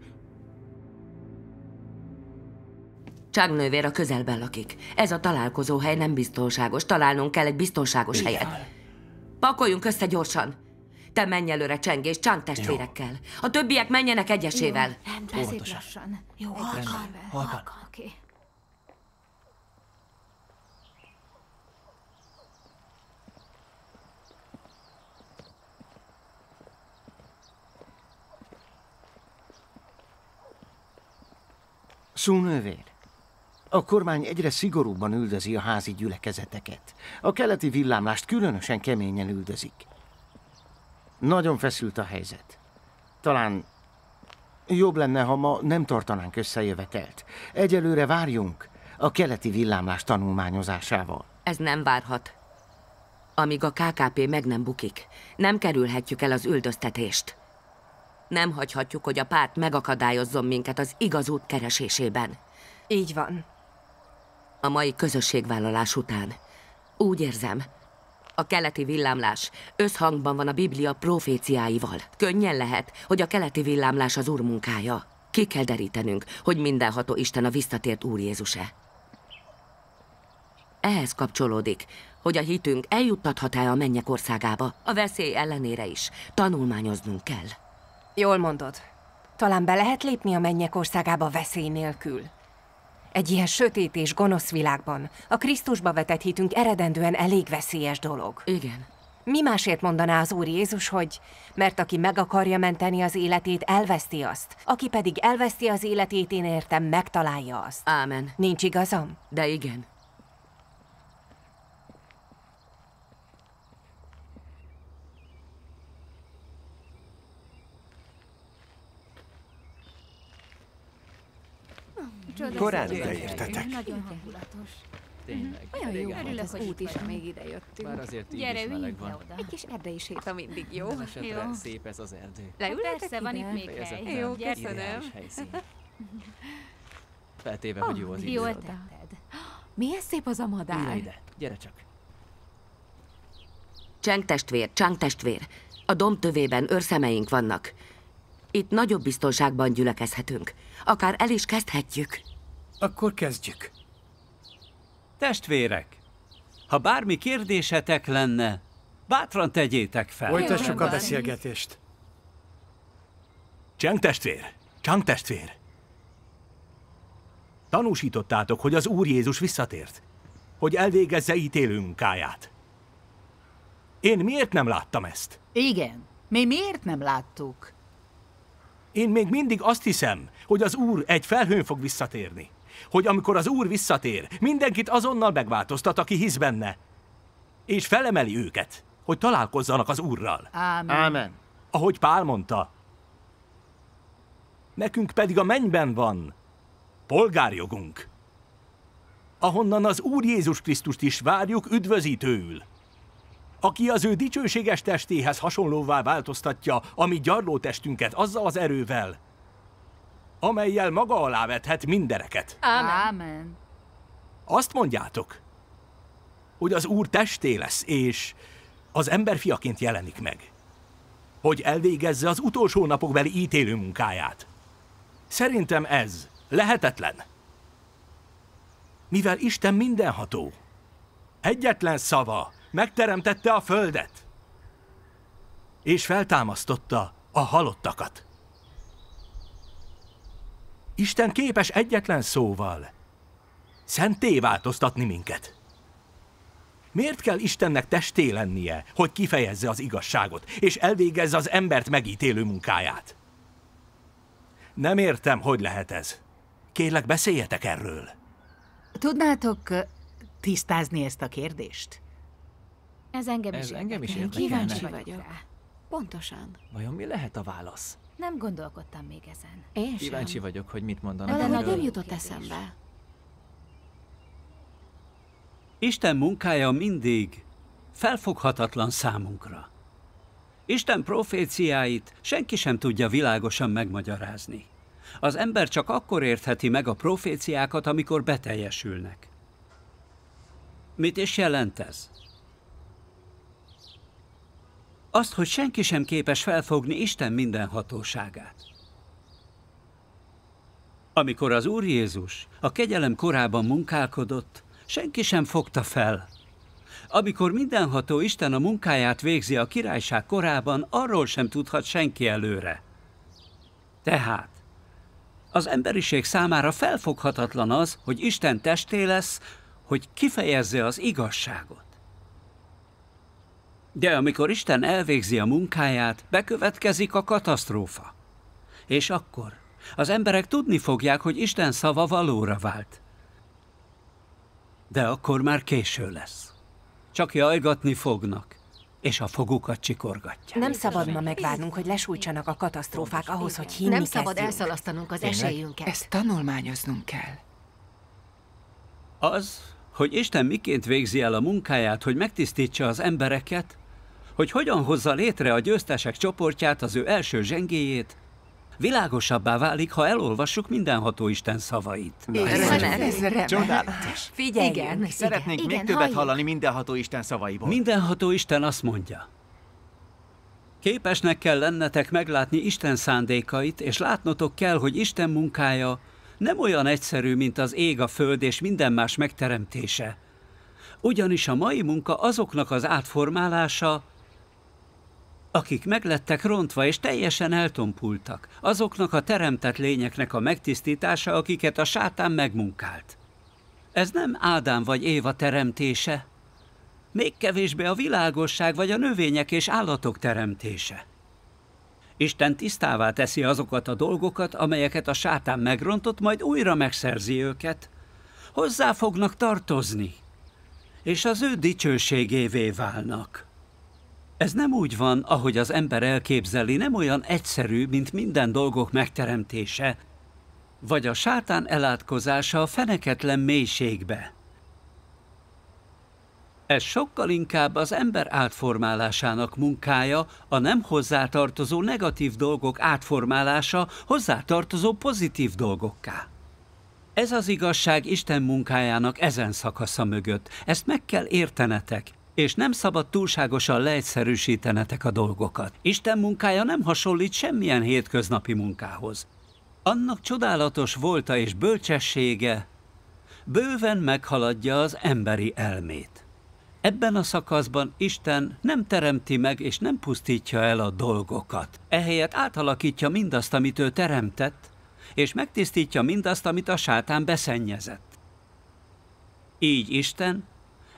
Csang nővér a közelben lakik. Ez a találkozóhely nem biztonságos. Találnunk kell egy biztonságos helyet. Pakoljunk össze gyorsan. Te menj előre Cseng és Csang testvérekkel. A többiek menjenek egyesével. Rendben, szép lassan. Jó, halkan. Halkan. Oké. Szúnővér, a kormány egyre szigorúbban üldözi a házi gyülekezeteket. A keleti villámlást különösen keményen üldözik. Nagyon feszült a helyzet. Talán jobb lenne, ha ma nem tartanánk összejövetelt. Egyelőre várjunk a keleti villámlás tanulmányozásával. Ez nem várhat. Amíg a KKP meg nem bukik, nem kerülhetjük el az üldöztetést. Nem hagyhatjuk, hogy a párt megakadályozzon minket az igaz út keresésében. Így van. A mai közösségvállalás után úgy érzem, a keleti villámlás összhangban van a Biblia proféciáival. Könnyen lehet, hogy a keleti villámlás az Úr munkája. Ki kell derítenünk, hogy mindenható Isten a visszatért Úr Jézus-e. Ehhez kapcsolódik, hogy a hitünk eljuttathat-e a mennyek országába, a veszély ellenére is. Tanulmányoznunk kell. Jól mondod. Talán be lehet lépni a mennyek országába veszély nélkül. Egy ilyen sötét és gonosz világban a Krisztusba vetett hitünk eredendően elég veszélyes dolog. Igen. Mi másért mondaná az Úr Jézus, hogy mert aki meg akarja menteni az életét, elveszti azt. Aki pedig elveszti az életét, én értem, megtalálja azt. Ámen. Nincs igazam? De igen. Korán ide értetek. Nagyon hangulatos. Tényleg. Olyan jó volt az út is, amíg ide jöttünk. Bár azért így Gyere, is meleg van. oda. Egy kis erdei séta mindig jó. Jó. szép ez az erdő. Leülhetek Persze, van itt még hely. Jó, köszönöm. Feltéve, hogy jó az idő. Jól tetted. Milyen szép az a madár. ide, gyere csak. Cseng testvér, Csang testvér. A domb tövében őrszemeink vannak. Itt nagyobb biztonságban gyülekezhetünk. Akár el is kezdhetjük. Akkor kezdjük. Testvérek, ha bármi kérdésetek lenne, bátran tegyétek fel. Folytassuk a beszélgetést. Cseng testvér! Csang testvér! Tanúsítottátok, hogy az Úr Jézus visszatért, hogy elvégezze ítélő munkáját. Én miért nem láttam ezt? Igen. Mi miért nem láttuk? Én még mindig azt hiszem, hogy az Úr egy felhőn fog visszatérni. Hogy amikor az Úr visszatér, mindenkit azonnal megváltoztat, aki hisz benne. És felemeli őket, hogy találkozzanak az Úrral. Ámen. Ámen. Ahogy Pál mondta. Nekünk pedig a mennyben van polgárjogunk, ahonnan az Úr Jézus Krisztust is várjuk üdvözítőül, aki az ő dicsőséges testéhez hasonlóvá változtatja a mi gyarló testünket azzal az erővel, amelyel maga alá vethet mindeneket. Ámen. Ámen. Azt mondjátok, hogy az Úr testé lesz, és az ember fiaként jelenik meg. Hogy elvégezze az utolsó napokbeli ítélő munkáját. Szerintem ez lehetetlen. Mivel Isten mindenható, egyetlen szava megteremtette a földet, és feltámasztotta a halottakat. Isten képes egyetlen szóval szenté változtatni minket. Miért kell Istennek testé lennie, hogy kifejezze az igazságot, és elvégezze az embert megítélő munkáját? Nem értem, hogy lehet ez. Kérlek, beszéljetek erről. Tudnátok tisztázni ezt a kérdést? Ez engem Ez is engem is érdekel. érdekelne. Kíváncsi vagyok rá. Pontosan. Vajon mi lehet a válasz? Nem gondolkodtam még ezen. Én Kíváncsi vagyok, hogy mit mondanak. De erről. nem jutott eszembe. Isten munkája mindig felfoghatatlan számunkra. Isten proféciáit senki sem tudja világosan megmagyarázni. Az ember csak akkor értheti meg a proféciákat, amikor beteljesülnek. Mit is jelent ez? Azt, hogy senki sem képes felfogni Isten mindenhatóságát. Amikor az Úr Jézus a kegyelem korában munkálkodott, senki sem fogta fel. Amikor mindenható Isten a munkáját végzi a királyság korában, arról sem tudhat senki előre. Tehát az emberiség számára felfoghatatlan az, hogy Isten testé lesz, hogy kifejezze az igazságot. De amikor Isten elvégzi a munkáját, bekövetkezik a katasztrófa. És akkor az emberek tudni fogják, hogy Isten szava valóra vált. De akkor már késő lesz. Csak jajgatni fognak, és a fogukat csikorgatják. Nem szabad ma megvárnunk, hogy lesújtsanak a katasztrófák ahhoz, hogy hinni Nem szabad kezdjünk. elszalasztanunk az Tényleg? esélyünket. Ezt tanulmányoznunk kell. Az, hogy Isten miként végzi el a munkáját, hogy megtisztítsa az embereket, hogy hogyan hozza létre a győztesek csoportját, az ő első zsengéjét, világosabbá válik, ha elolvassuk mindenható Isten szavait. Csodálatos. Figyelj, Igen, Szeretnénk igen, még többet halljuk. hallani mindenható Isten szavaiból. Mindenható Isten azt mondja. Képesnek kell lennetek meglátni Isten szándékait, és látnotok kell, hogy Isten munkája nem olyan egyszerű, mint az ég, a föld és minden más megteremtése. Ugyanis a mai munka azoknak az átformálása, akik meglettek rontva és teljesen eltompultak, azoknak a teremtett lényeknek a megtisztítása, akiket a sátán megmunkált. Ez nem Ádám vagy Éva teremtése, még kevésbé a világosság vagy a növények és állatok teremtése. Isten tisztává teszi azokat a dolgokat, amelyeket a sátán megrontott, majd újra megszerzi őket. Hozzá fognak tartozni, és az ő dicsőségévé válnak. Ez nem úgy van, ahogy az ember elképzeli, nem olyan egyszerű, mint minden dolgok megteremtése, vagy a sátán elátkozása a feneketlen mélységbe. Ez sokkal inkább az ember átformálásának munkája, a nem hozzátartozó negatív dolgok átformálása hozzátartozó pozitív dolgokká. Ez az igazság Isten munkájának ezen szakasza mögött. Ezt meg kell értenetek, és nem szabad túlságosan leegyszerűsítenetek a dolgokat. Isten munkája nem hasonlít semmilyen hétköznapi munkához. Annak csodálatos volta és bölcsessége bőven meghaladja az emberi elmét. Ebben a szakaszban Isten nem teremti meg és nem pusztítja el a dolgokat. Ehelyett átalakítja mindazt, amit ő teremtett, és megtisztítja mindazt, amit a sátán beszennyezett. Így Isten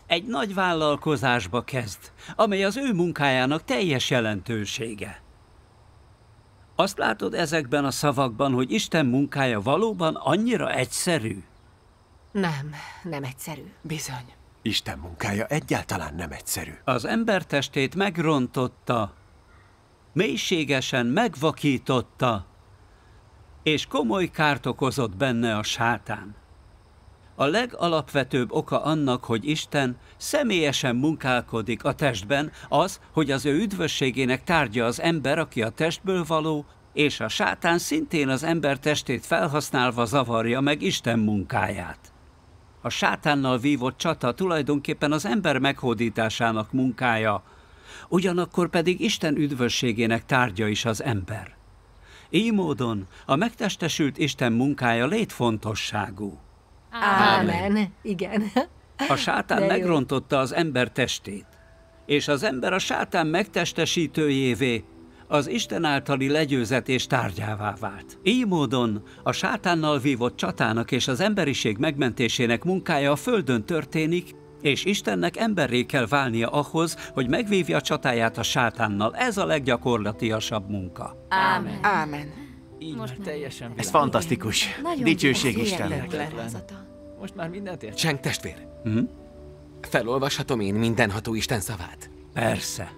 egy nagy vállalkozásba kezd, amely az ő munkájának teljes jelentősége. Azt látod ezekben a szavakban, hogy Isten munkája valóban annyira egyszerű? Nem, nem egyszerű. Bizony. Isten munkája egyáltalán nem egyszerű. Az ember testét megrontotta, mélységesen megvakította, és komoly kárt okozott benne a sátán. A legalapvetőbb oka annak, hogy Isten személyesen munkálkodik a testben, az, hogy az ő üdvösségének tárgya az ember, aki a testből való, és a sátán szintén az ember testét felhasználva zavarja meg Isten munkáját. A sátánnal vívott csata tulajdonképpen az ember meghódításának munkája, ugyanakkor pedig Isten üdvösségének tárgya is az ember. Így módon a megtestesült Isten munkája létfontosságú. Ámen. Igen. A sátán De jó. megrontotta az ember testét, és az ember a sátán megtestesítőjévé, az Isten általi legyőzetés tárgyává vált. Így módon a sátánnal vívott csatának és az emberiség megmentésének munkája a Földön történik, és Istennek emberré kell válnia ahhoz, hogy megvívja a csatáját a sátánnal. Ez a leggyakorlatiasabb munka. Ámen. Ámen. Így Most már teljesen Ez fantasztikus. Dicsőség Istennek. Most már mindent értem. Cseng testvér, Hm? felolvashatom én mindenható Isten szavát? Persze.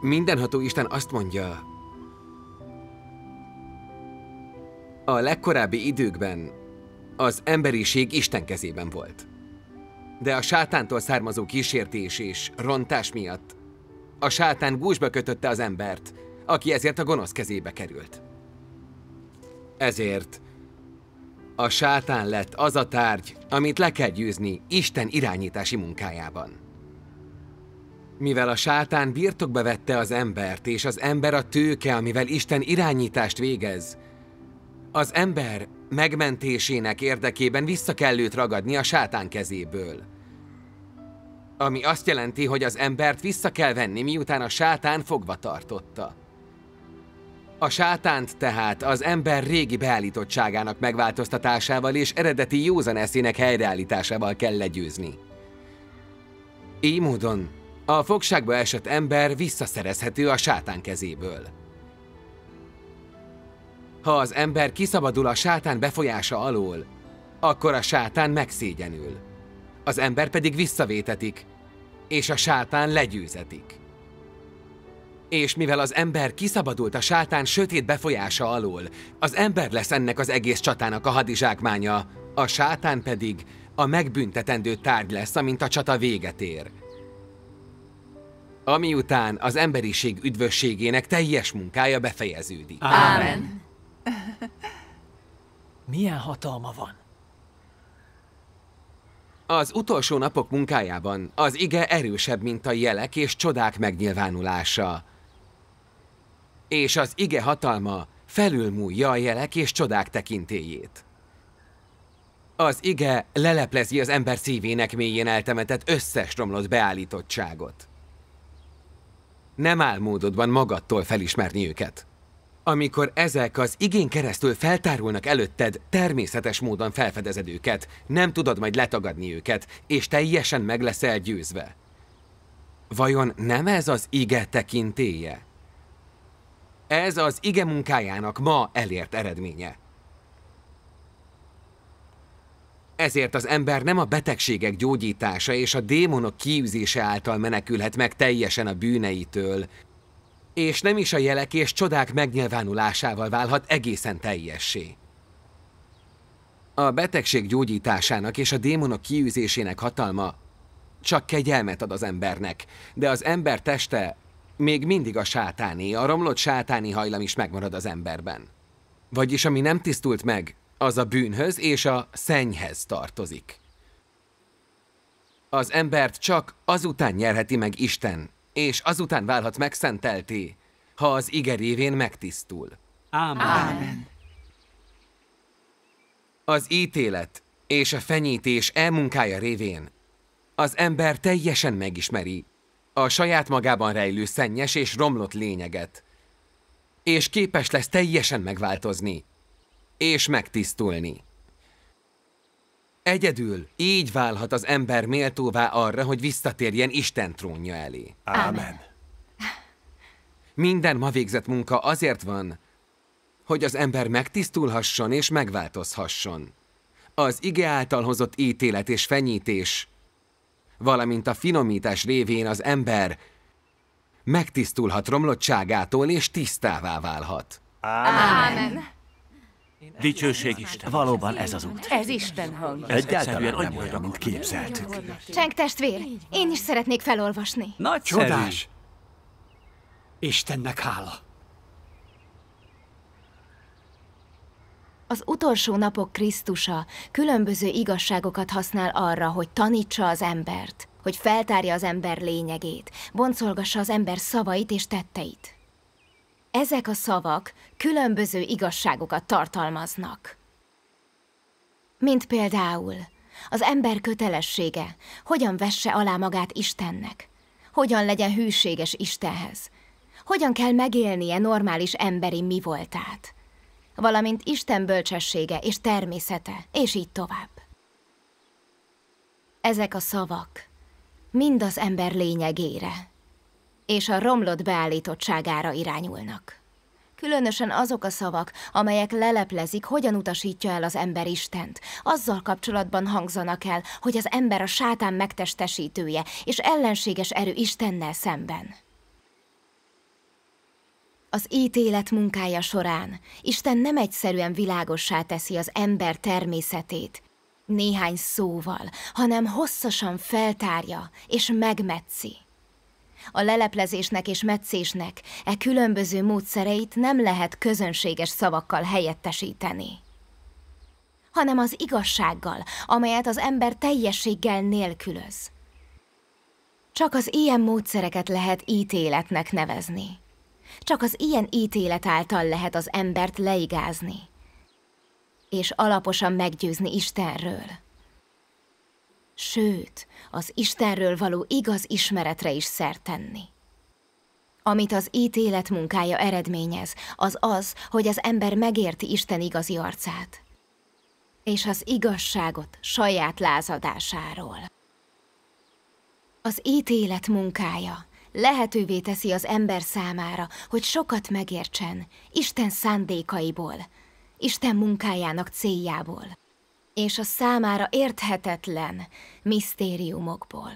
Mindenható Isten azt mondja, a legkorábbi időkben az emberiség Isten kezében volt. De a sátántól származó kísértés és rontás miatt a sátán gúzsba kötötte az embert, aki ezért a gonosz kezébe került. Ezért a sátán lett az a tárgy, amit le kell győzni Isten irányítási munkájában. Mivel a sátán birtokba vette az embert, és az ember a tőke, amivel Isten irányítást végez, az ember megmentésének érdekében vissza kell őt ragadni a sátán kezéből. Ami azt jelenti, hogy az embert vissza kell venni, miután a sátán fogva tartotta. A sátánt tehát az ember régi beállítottságának megváltoztatásával és eredeti józan eszének helyreállításával kell legyőzni. Így módon a fogságba esett ember visszaszerezhető a sátán kezéből. Ha az ember kiszabadul a sátán befolyása alól, akkor a sátán megszégyenül. Az ember pedig visszavétetik, és a sátán legyőzetik. És mivel az ember kiszabadult a sátán sötét befolyása alól, az ember lesz ennek az egész csatának a hadizsákmánya, a sátán pedig a megbüntetendő tárgy lesz, amint a csata véget ér. Ami után az emberiség üdvösségének teljes munkája befejeződik. Ámen. Milyen hatalma van? Az utolsó napok munkájában az ige erősebb, mint a jelek és csodák megnyilvánulása. És az ige hatalma felülmúlja a jelek és csodák tekintélyét. Az ige leleplezi az ember szívének mélyén eltemetett összes romlott beállítottságot. Nem áll módodban magadtól felismerni őket. Amikor ezek az igén keresztül feltárulnak előtted, természetes módon felfedezed őket, nem tudod majd letagadni őket, és teljesen meg leszel győzve. Vajon nem ez az ige tekintélye? Ez az ige munkájának ma elért eredménye. Ezért az ember nem a betegségek gyógyítása és a démonok kiűzése által menekülhet meg teljesen a bűneitől, és nem is a jelek és csodák megnyilvánulásával válhat egészen teljessé. A betegség gyógyításának és a démonok kiűzésének hatalma csak kegyelmet ad az embernek, de az ember teste még mindig a sátáné, a romlott sátáni hajlam is megmarad az emberben. Vagyis ami nem tisztult meg, az a bűnhöz és a szennyhez tartozik. Az embert csak azután nyerheti meg Isten, és azután válhat megszentelté, ha az ige révén megtisztul. Ámen. Ámen. Az ítélet és a fenyítés elmunkája révén az ember teljesen megismeri a saját magában rejlő szennyes és romlott lényeget, és képes lesz teljesen megváltozni, és megtisztulni. Egyedül így válhat az ember méltóvá arra, hogy visszatérjen Isten trónja elé. Ámen. Minden ma végzett munka azért van, hogy az ember megtisztulhasson és megváltozhasson. Az ige által hozott ítélet és fenyítés, valamint a finomítás révén az ember megtisztulhat romlottságától és tisztává válhat. Ámen. Dicsőség Isten. Valóban ez az út. Ez Isten hang. Egyáltalán nem olyan, mint képzeltük. Csenk testvér, én is szeretnék felolvasni. Csodás! Istennek hála! Az utolsó napok Krisztusa különböző igazságokat használ arra, hogy tanítsa az embert, hogy feltárja az ember lényegét, boncolgassa az ember szavait és tetteit. Ezek a szavak különböző igazságokat tartalmaznak. Mint például az ember kötelessége, hogyan vesse alá magát Istennek, hogyan legyen hűséges Istenhez, hogyan kell megélnie normális emberi mi voltát, valamint Isten bölcsessége és természete, és így tovább. Ezek a szavak mind az ember lényegére és a romlott beállítottságára irányulnak. Különösen azok a szavak, amelyek leleplezik, hogyan utasítja el az ember Istent. Azzal kapcsolatban hangzanak el, hogy az ember a sátán megtestesítője, és ellenséges erő Istennel szemben. Az ítélet munkája során Isten nem egyszerűen világossá teszi az ember természetét, néhány szóval, hanem hosszasan feltárja és megmetszi. A leleplezésnek és metszésnek e különböző módszereit nem lehet közönséges szavakkal helyettesíteni, hanem az igazsággal, amelyet az ember teljességgel nélkülöz. Csak az ilyen módszereket lehet ítéletnek nevezni. Csak az ilyen ítélet által lehet az embert leigázni, és alaposan meggyőzni Istenről. Sőt, az Istenről való igaz ismeretre is szert tenni. Amit az ítélet munkája eredményez, az az, hogy az ember megérti Isten igazi arcát, és az igazságot saját lázadásáról. Az ítélet munkája lehetővé teszi az ember számára, hogy sokat megértsen Isten szándékaiból, Isten munkájának céljából, és a számára érthetetlen misztériumokból.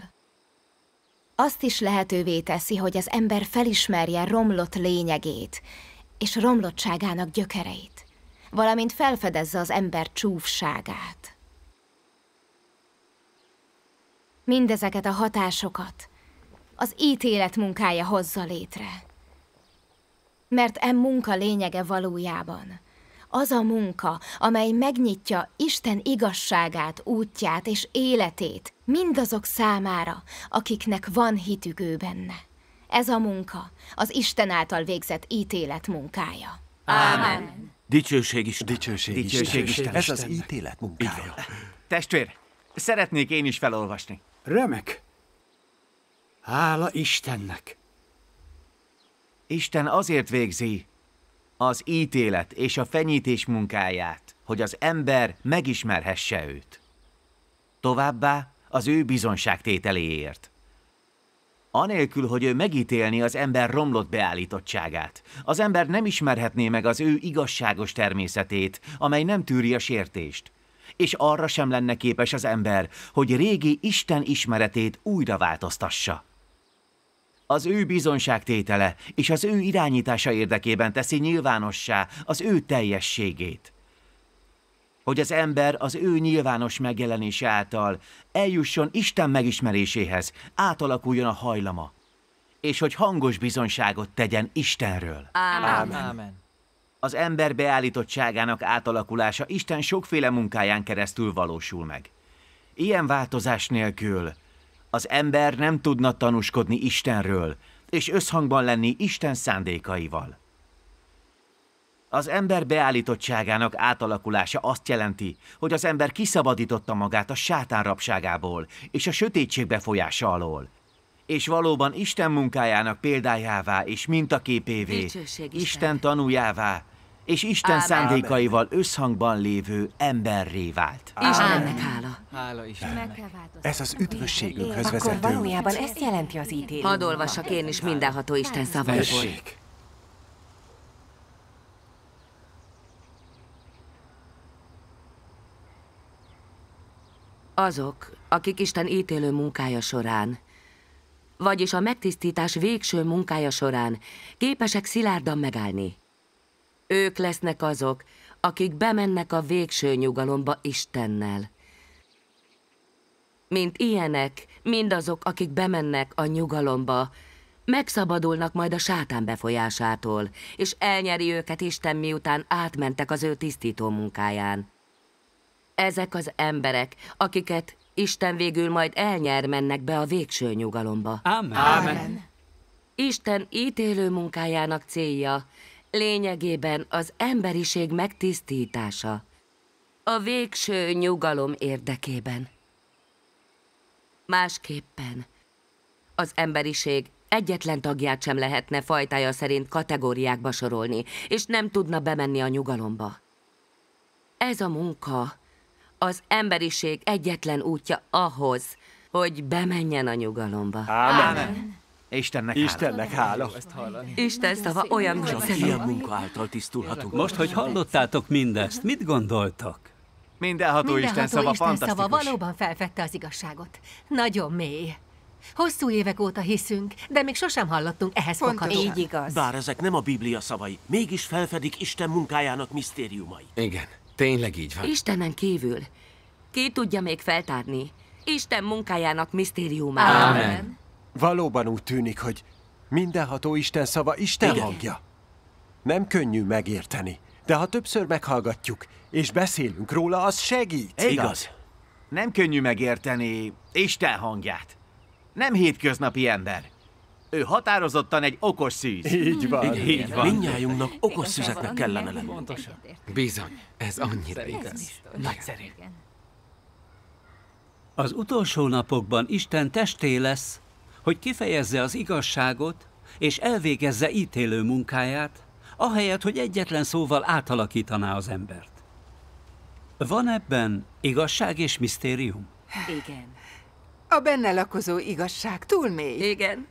Azt is lehetővé teszi, hogy az ember felismerje romlott lényegét és romlottságának gyökereit, valamint felfedezze az ember csúfságát. Mindezeket a hatásokat az ítélet munkája hozza létre. Mert em munka lényege valójában az a munka, amely megnyitja Isten igazságát, útját és életét mindazok számára, akiknek van hitük ő benne. Ez a munka az Isten által végzett ítélet munkája. Ámen. Dicsőség Isten. Dicsőség, Dicsőség Isten. Isten. Ez az ítélet munkája. Testvér, szeretnék én is felolvasni. Remek. Hála Istennek. Isten azért végzi az ítélet és a fenyítés munkáját, hogy az ember megismerhesse őt. Továbbá az ő bizonságtételéért. Anélkül, hogy ő megítélni az ember romlott beállítottságát, az ember nem ismerhetné meg az ő igazságos természetét, amely nem tűri a sértést. És arra sem lenne képes az ember, hogy régi Isten ismeretét újra változtassa az ő bizonságtétele és az ő irányítása érdekében teszi nyilvánossá az ő teljességét. Hogy az ember az ő nyilvános megjelenése által eljusson Isten megismeréséhez, átalakuljon a hajlama, és hogy hangos bizonságot tegyen Istenről. Ámen. Ámen. Az ember beállítottságának átalakulása Isten sokféle munkáján keresztül valósul meg. Ilyen változás nélkül az ember nem tudna tanúskodni Istenről, és összhangban lenni Isten szándékaival. Az ember beállítottságának átalakulása azt jelenti, hogy az ember kiszabadította magát a sátán rabságából és a sötétség befolyása alól, és valóban Isten munkájának példájává és mintaképévé, Dicsőség Isten. Istennek és Isten Ámen. szándékaival összhangban lévő emberré vált. Istennek hála. Hála Istennek. Ez az üdvösségünkhöz vezető. Akkor valójában ezt jelenti az ítélet. Hadd olvassak én is mindenható Isten szavaiból. Tessék. Azok, akik Isten ítélő munkája során, vagyis a megtisztítás végső munkája során képesek szilárdan megállni, ők lesznek azok, akik bemennek a végső nyugalomba Istennel. Mint ilyenek, mindazok, akik bemennek a nyugalomba, megszabadulnak majd a sátán befolyásától, és elnyeri őket Isten miután átmentek az ő tisztító munkáján. Ezek az emberek, akiket Isten végül majd elnyer mennek be a végső nyugalomba. Amen. Amen. Isten ítélő munkájának célja lényegében az emberiség megtisztítása. A végső nyugalom érdekében. Másképpen az emberiség egyetlen tagját sem lehetne fajtája szerint kategóriákba sorolni, és nem tudna bemenni a nyugalomba. Ez a munka az emberiség egyetlen útja ahhoz, hogy bemenjen a nyugalomba. Ámen. Istennek hála. Istennek hála. Isten szava olyan Csak nagyszerű. ilyen munka által tisztulhatunk. Most, hogy hallottátok mindezt, mit gondoltok? Mindenható Mindenható Isten szava valóban felfedte az igazságot. Nagyon mély. Hosszú évek óta hiszünk, de még sosem hallottunk ehhez fogható. Bár ezek nem a Biblia szavai, mégis felfedik Isten munkájának misztériumai. Igen, tényleg így van. Istenen kívül. Ki tudja még feltárni Isten munkájának misztériumát? Valóban úgy tűnik, hogy mindenható Isten szava Isten Igen. hangja. Nem könnyű megérteni, de ha többször meghallgatjuk, és beszélünk róla, az segít. Igaz. Nem könnyű megérteni Isten hangját. Nem hétköznapi ember. Ő határozottan egy okos szűz. Így van. Igen, Így van. Mindnyájunknak okos szüzeknek kellene lenni. Bizony, ez annyira igaz. Nagyszerű. Az utolsó napokban Isten testé lesz, hogy kifejezze az igazságot, és elvégezze ítélő munkáját, ahelyett, hogy egyetlen szóval átalakítaná az embert. Van ebben igazság és misztérium? Igen. A benne lakozó igazság túl mély. Igen.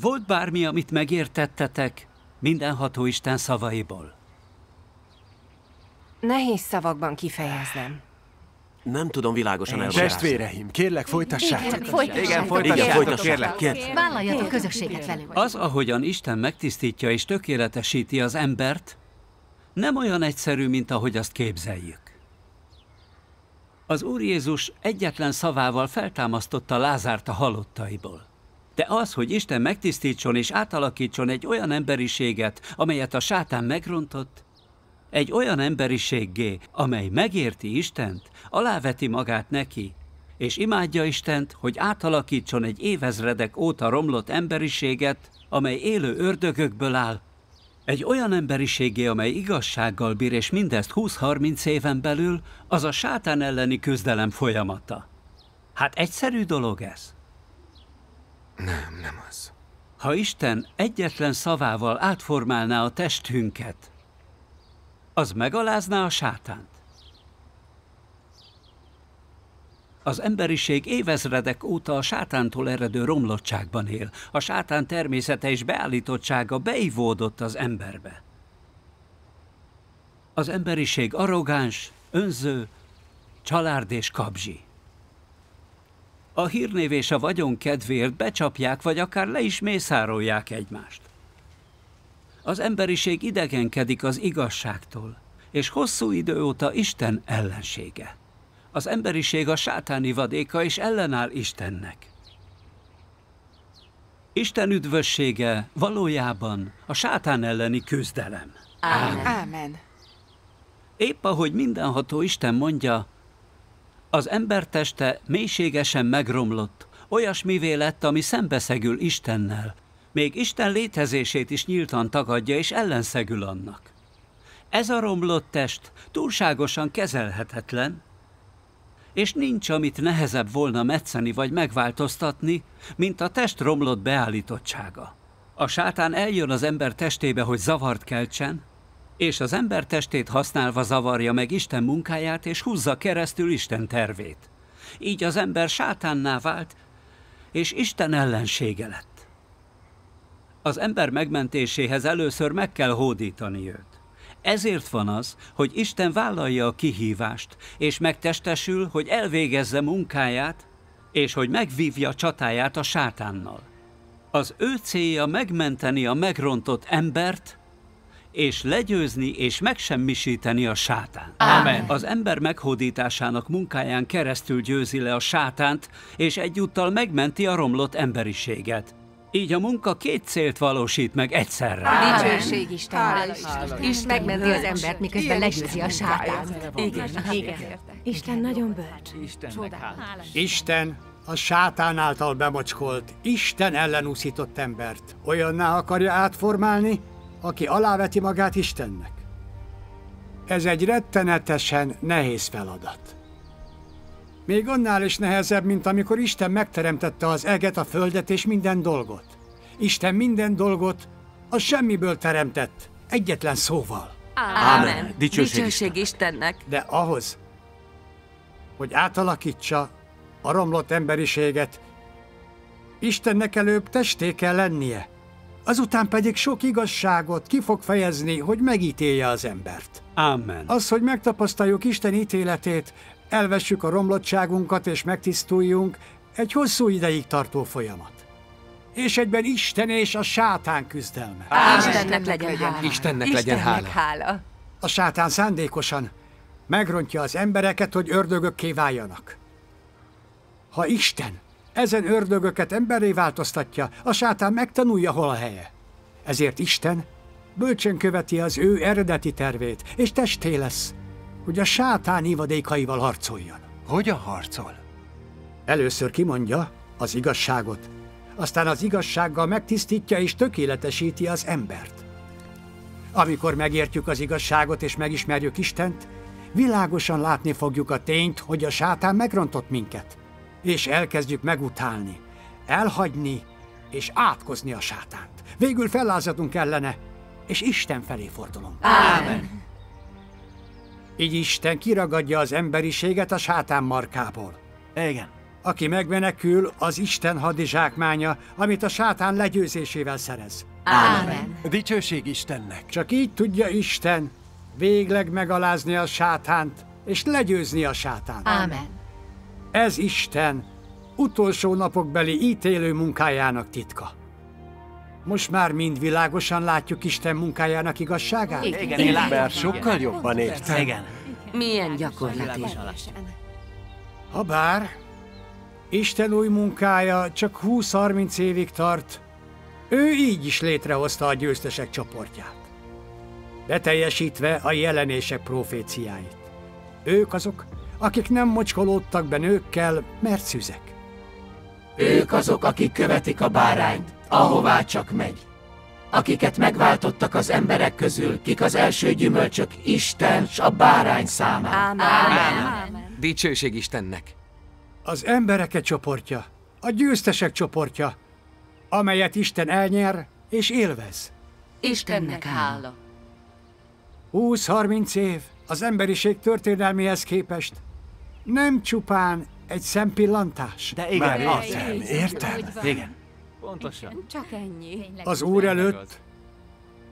Volt bármi, amit megértettetek mindenható Isten szavaiból? Nehéz szavakban kifejeznem. Nem tudom világosan elmagyarázni. Testvéreim, kérlek folytassátok. Igen, folytassátok. Igen, folytassátok. folytassátok, kérlek, kérlek. Vállaljatok közösséget velünk. Az, ahogyan Isten megtisztítja és tökéletesíti az embert, nem olyan egyszerű, mint ahogy azt képzeljük. Az Úr Jézus egyetlen szavával feltámasztotta Lázárt a halottaiból. De az, hogy Isten megtisztítson és átalakítson egy olyan emberiséget, amelyet a sátán megrontott, egy olyan emberiséggé, amely megérti Istent, aláveti magát neki, és imádja Istent, hogy átalakítson egy évezredek óta romlott emberiséget, amely élő ördögökből áll, egy olyan emberiségé, amely igazsággal bír, és mindezt 20-30 éven belül, az a sátán elleni küzdelem folyamata. Hát egyszerű dolog ez. Nem, nem az. Ha Isten egyetlen szavával átformálná a testünket, az megalázná a sátánt. Az emberiség évezredek óta a sátántól eredő romlottságban él. A sátán természete és beállítottsága beivódott az emberbe. Az emberiség arrogáns, önző, család és kabzsi. A hírnév és a vagyon kedvéért becsapják, vagy akár le is mészárolják egymást. Az emberiség idegenkedik az igazságtól, és hosszú idő óta Isten ellensége. Az emberiség a sátáni vadéka, és ellenáll Istennek. Isten üdvössége valójában a sátán elleni küzdelem. Ámen. Ámen. Épp ahogy mindenható Isten mondja, az ember teste mélységesen megromlott, olyasmivé lett, ami szembeszegül Istennel, még Isten létezését is nyíltan tagadja és ellenszegül annak. Ez a romlott test túlságosan kezelhetetlen, és nincs, amit nehezebb volna metszeni vagy megváltoztatni, mint a test romlott beállítottsága. A sátán eljön az ember testébe, hogy zavart keltsen, és az ember testét használva zavarja meg Isten munkáját, és húzza keresztül Isten tervét. Így az ember sátánná vált, és Isten ellensége lett. Az ember megmentéséhez először meg kell hódítani őt. Ezért van az, hogy Isten vállalja a kihívást, és megtestesül, hogy elvégezze munkáját, és hogy megvívja csatáját a sátánnal. Az ő célja megmenteni a megrontott embert, és legyőzni és megsemmisíteni a sátán. Amen. Az ember meghódításának munkáján keresztül győzi le a sátánt, és egyúttal megmenti a romlott emberiséget. Így a munka két célt valósít meg egyszerre. Dicsőség Istennek. És megmenti az embert, miközben legyőzi a sátánt. Igen, igen. Isten nagyon bölcs. Isten a sátán által bemocskolt, Isten ellenúszított embert olyanná akarja átformálni, aki aláveti magát Istennek. Ez egy rettenetesen nehéz feladat. Még annál is nehezebb, mint amikor Isten megteremtette az eget, a földet és minden dolgot. Isten minden dolgot a semmiből teremtett, egyetlen szóval. Ámen. Dicsőség, Dicsőség Istennek. De ahhoz, hogy átalakítsa a romlott emberiséget, Istennek előbb testé kell lennie. Azután pedig sok igazságot ki fog fejezni, hogy megítélje az embert. Amen. Az, hogy megtapasztaljuk Isten ítéletét, elvessük a romlottságunkat és megtisztuljunk, egy hosszú ideig tartó folyamat. És egyben Isten és a sátán küzdelme. Istennek legyen hála. Istennek legyen hála. hála. A sátán szándékosan megrontja az embereket, hogy ördögökké váljanak. Ha Isten ezen ördögöket emberré változtatja, a sátán megtanulja, hol a helye. Ezért Isten bölcsen követi az ő eredeti tervét, és testé lesz, hogy a sátán ivadékaival harcoljon. Hogyan harcol? Először kimondja az igazságot, aztán az igazsággal megtisztítja és tökéletesíti az embert. Amikor megértjük az igazságot és megismerjük Istent, világosan látni fogjuk a tényt, hogy a sátán megrontott minket, és elkezdjük megutálni, elhagyni és átkozni a sátánt. Végül fellázadunk ellene, és Isten felé fordulunk. Ámen. Így Isten kiragadja az emberiséget a sátán markából. Igen. Aki megmenekül, az Isten hadizsákmánya, amit a sátán legyőzésével szerez. Ámen. Dicsőség Istennek. Csak így tudja Isten végleg megalázni a sátánt, és legyőzni a sátánt. Ámen. Ez Isten utolsó napokbeli ítélő munkájának titka. Most már mind világosan látjuk Isten munkájának igazságát? Igen, én látom. Mert sokkal jobban értem. Igen. Milyen gyakorlati. Habár Isten új munkája csak 20-30 évig tart, ő így is létrehozta a győztesek csoportját. Beteljesítve a jelenések proféciáit. Ők azok, akik nem mocskolódtak be nőkkel, mert szüzek. Ők azok, akik követik a bárányt, ahová csak megy. Akiket megváltottak az emberek közül, kik az első gyümölcsök Isten s a bárány számára. Ámen. Dicsőség Istennek. Az embereket csoportja, a győztesek csoportja, amelyet Isten elnyer és élvez. Istennek hála. 20-30 év az emberiség történelméhez képest nem csupán egy szempillantás. De igen, Már az. értem, értem. Igen. Pontosan. Csak ennyi. Az Úr előtt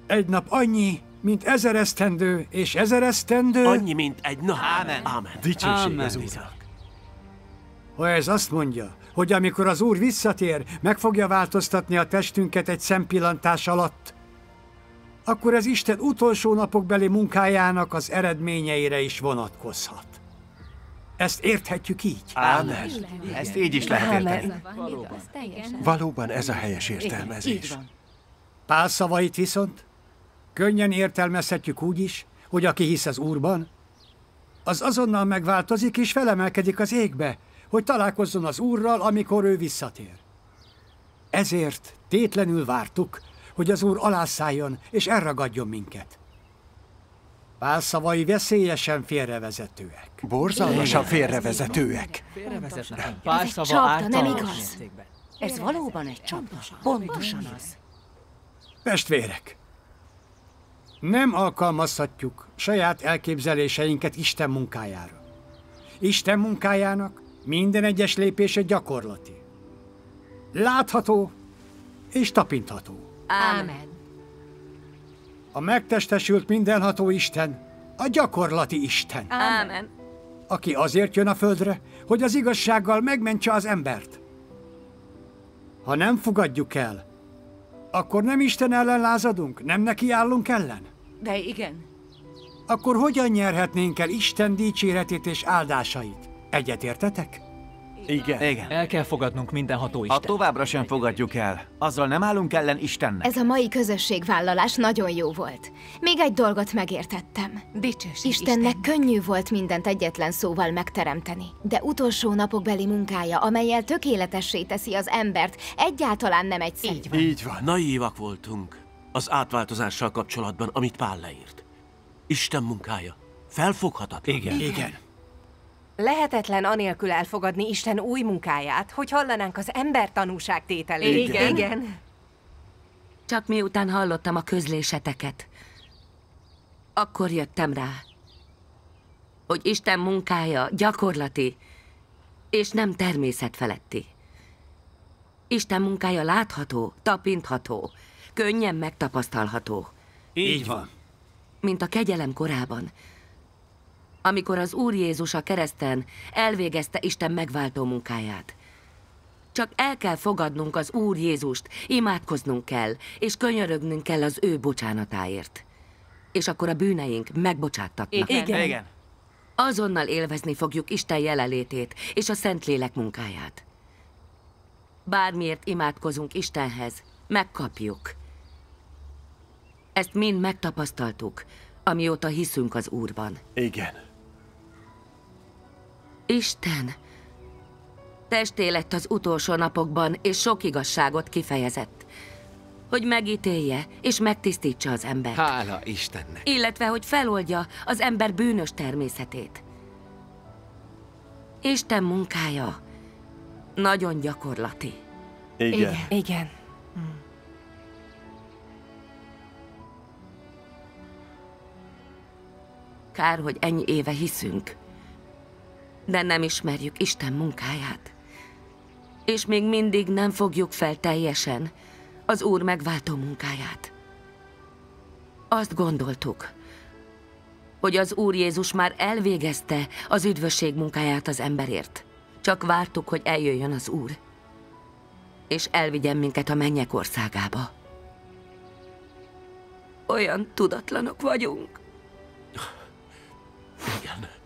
egy nap annyi, mint ezer esztendő, és ezer esztendő... Annyi, mint egy nap. Ámen. Ámen. Dicsőség Ámen. az Úrnak. Ha ez azt mondja, hogy amikor az Úr visszatér, meg fogja változtatni a testünket egy szempillantás alatt, akkor ez Isten utolsó napokbeli munkájának az eredményeire is vonatkozhat. Ezt érthetjük így. Ámen. Ezt így is lehet érteni. Valóban ez a helyes értelmezés. Pál szavait viszont könnyen értelmezhetjük úgy is, hogy aki hisz az Úrban, az azonnal megváltozik és felemelkedik az égbe, hogy találkozzon az Úrral, amikor ő visszatér. Ezért tétlenül vártuk, hogy az Úr alászálljon és elragadjon minket. Pál szavai veszélyesen félrevezetőek. Borzalmasan félrevezetőek. Pár Ez egy szava csapda, nem igaz? Ez valóban egy csapda. Pontosan az. Testvérek! Nem alkalmazhatjuk saját elképzeléseinket Isten munkájára. Isten munkájának minden egyes lépése gyakorlati. Látható és tapintható. Ámen. A megtestesült mindenható Isten, a gyakorlati Isten, Ámen. aki azért jön a földre, hogy az igazsággal megmentse az embert. Ha nem fogadjuk el, akkor nem Isten ellen lázadunk, nem neki állunk ellen? De igen. Akkor hogyan nyerhetnénk el Isten dicséretét és áldásait? Egyetértetek? Igen. Igen. El kell fogadnunk mindenható Ha Isten. továbbra sem fogadjuk el, azzal nem állunk ellen Istennek. Ez a mai közösségvállalás nagyon jó volt. Még egy dolgot megértettem. Dicsőség Istennek könnyű volt mindent egyetlen szóval megteremteni, de utolsó napokbeli munkája, amelyel tökéletessé teszi az embert, egyáltalán nem egyszerű. Így Így van. Naívak voltunk az átváltozással kapcsolatban, amit Pál leírt. Isten munkája. Felfoghatatlan. Igen. Igen. Lehetetlen anélkül elfogadni Isten új munkáját, hogy hallanánk az ember tanúság tételét. Igen. Igen. Csak miután hallottam a közléseteket, akkor jöttem rá, hogy Isten munkája gyakorlati, és nem természetfeletti. Isten munkája látható, tapintható, könnyen megtapasztalható. Így van. mint a kegyelem korában, amikor az Úr Jézus a kereszten elvégezte Isten megváltó munkáját. Csak el kell fogadnunk az Úr Jézust, imádkoznunk kell, és könyörögnünk kell az ő bocsánatáért. És akkor a bűneink megbocsátatnak. Igen. Igen. Azonnal élvezni fogjuk Isten jelenlétét és a Szentlélek munkáját. Bármiért imádkozunk Istenhez, megkapjuk. Ezt mind megtapasztaltuk, amióta hiszünk az Úrban. Igen. Isten testé lett az utolsó napokban, és sok igazságot kifejezett, hogy megítélje és megtisztítsa az embert. Hála Istennek. illetve hogy feloldja az ember bűnös természetét. Isten munkája nagyon gyakorlati. Igen. Igen. Kár, hogy ennyi éve hiszünk, de nem ismerjük Isten munkáját. És még mindig nem fogjuk fel teljesen az Úr megváltó munkáját. Azt gondoltuk, hogy az Úr Jézus már elvégezte az üdvösség munkáját az emberért. Csak vártuk, hogy eljöjjön az Úr, és elvigyen minket a mennyek országába. Olyan tudatlanok vagyunk. Igen.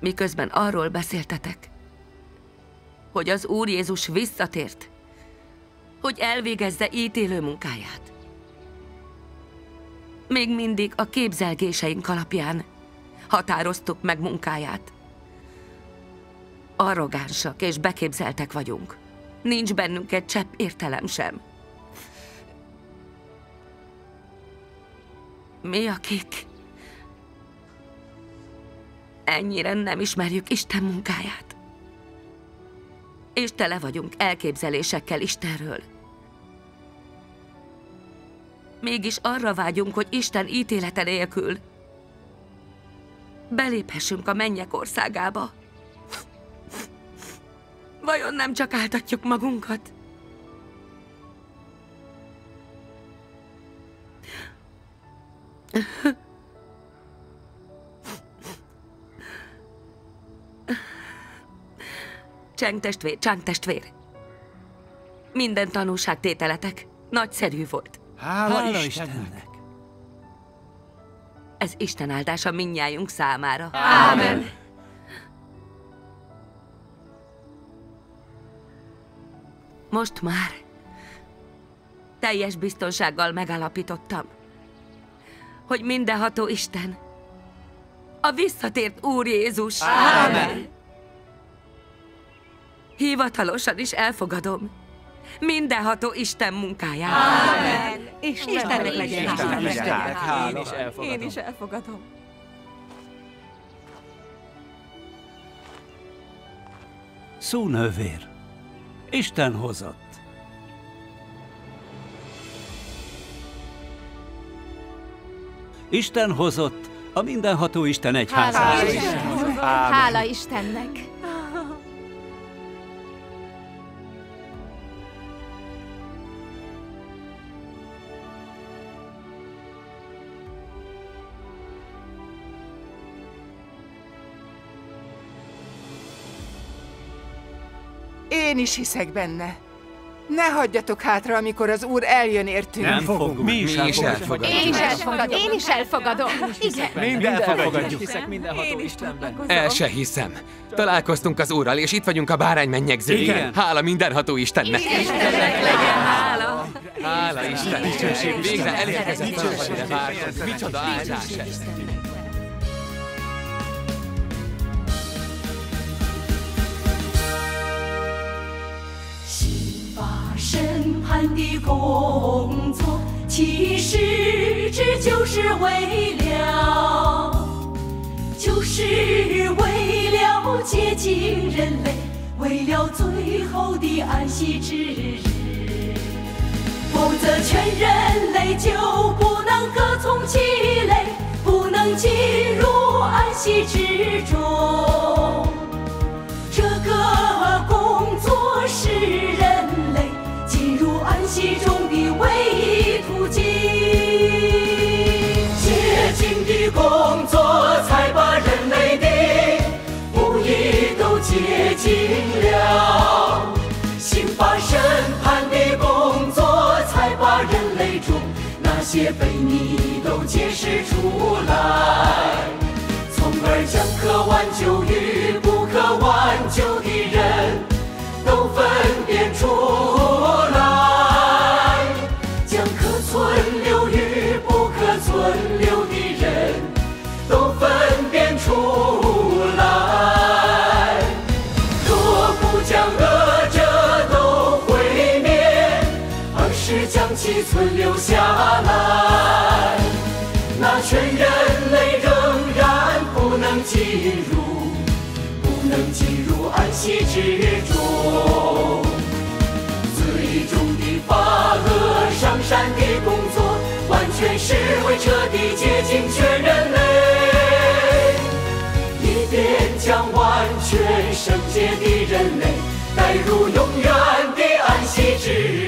Miközben arról beszéltetek, hogy az Úr Jézus visszatért, hogy elvégezze ítélő munkáját. Még mindig a képzelgéseink alapján határoztuk meg munkáját. Arrogánsak és beképzeltek vagyunk. Nincs bennünk egy csepp értelem sem. Mi, akik ennyire nem ismerjük Isten munkáját. És tele vagyunk elképzelésekkel Istenről. Mégis arra vágyunk, hogy Isten ítélete nélkül beléphessünk a mennyek országába. Vajon nem csak áltatjuk magunkat? Cseng testvér, Csang testvér. Minden tanúságtételetek nagyszerű volt. Hála, Hála Istennek. Istennek. Ez Isten áldása minnyájunk számára. Ámen. Most már teljes biztonsággal megállapítottam, hogy mindenható Isten, a visszatért Úr Jézus. Ámen. Hivatalosan is elfogadom mindenható Isten munkáját. Ámen. Istennek legyen Istennek legyen. Én is elfogadom. Én is elfogadom. Szónővér, Isten hozott. Isten hozott, a mindenható Isten egyházába. Hála Istennek. Hála Istennek. Én is hiszek benne. Ne hagyjatok hátra, amikor az Úr eljön értünk. Nem fogunk. Mi is Mi is elfogadjuk. Én is elfogadom. Én is elfogadom. Igen. Mind elfogadjuk. Hiszek mindenható Istenben. El se hiszem. Találkoztunk az Úrral, és itt vagyunk a bárány mennyegzőjén. Igen. Hála mindenható Istennek. Hála! Hála Isten. Végre elérkezett. Micsoda áldás ez. 审判的工作，其实这就是为了，就是为了接近人类，为了最后的安息之日。否则，全人类就不能各从其类，不能进入安息之中。其中的唯一途径。洁净的工作才把人类的不义都洁净了，刑法审判的工作才把人类中那些悖逆都揭示出来。从而将可挽救与不可挽救的人都分辨出下来，那全人类仍然不能进入，不能进入安息之中。最终的法乐上山的工作完全是为彻底接近全人类，以便将完全圣洁的人类带入永远的安息之中。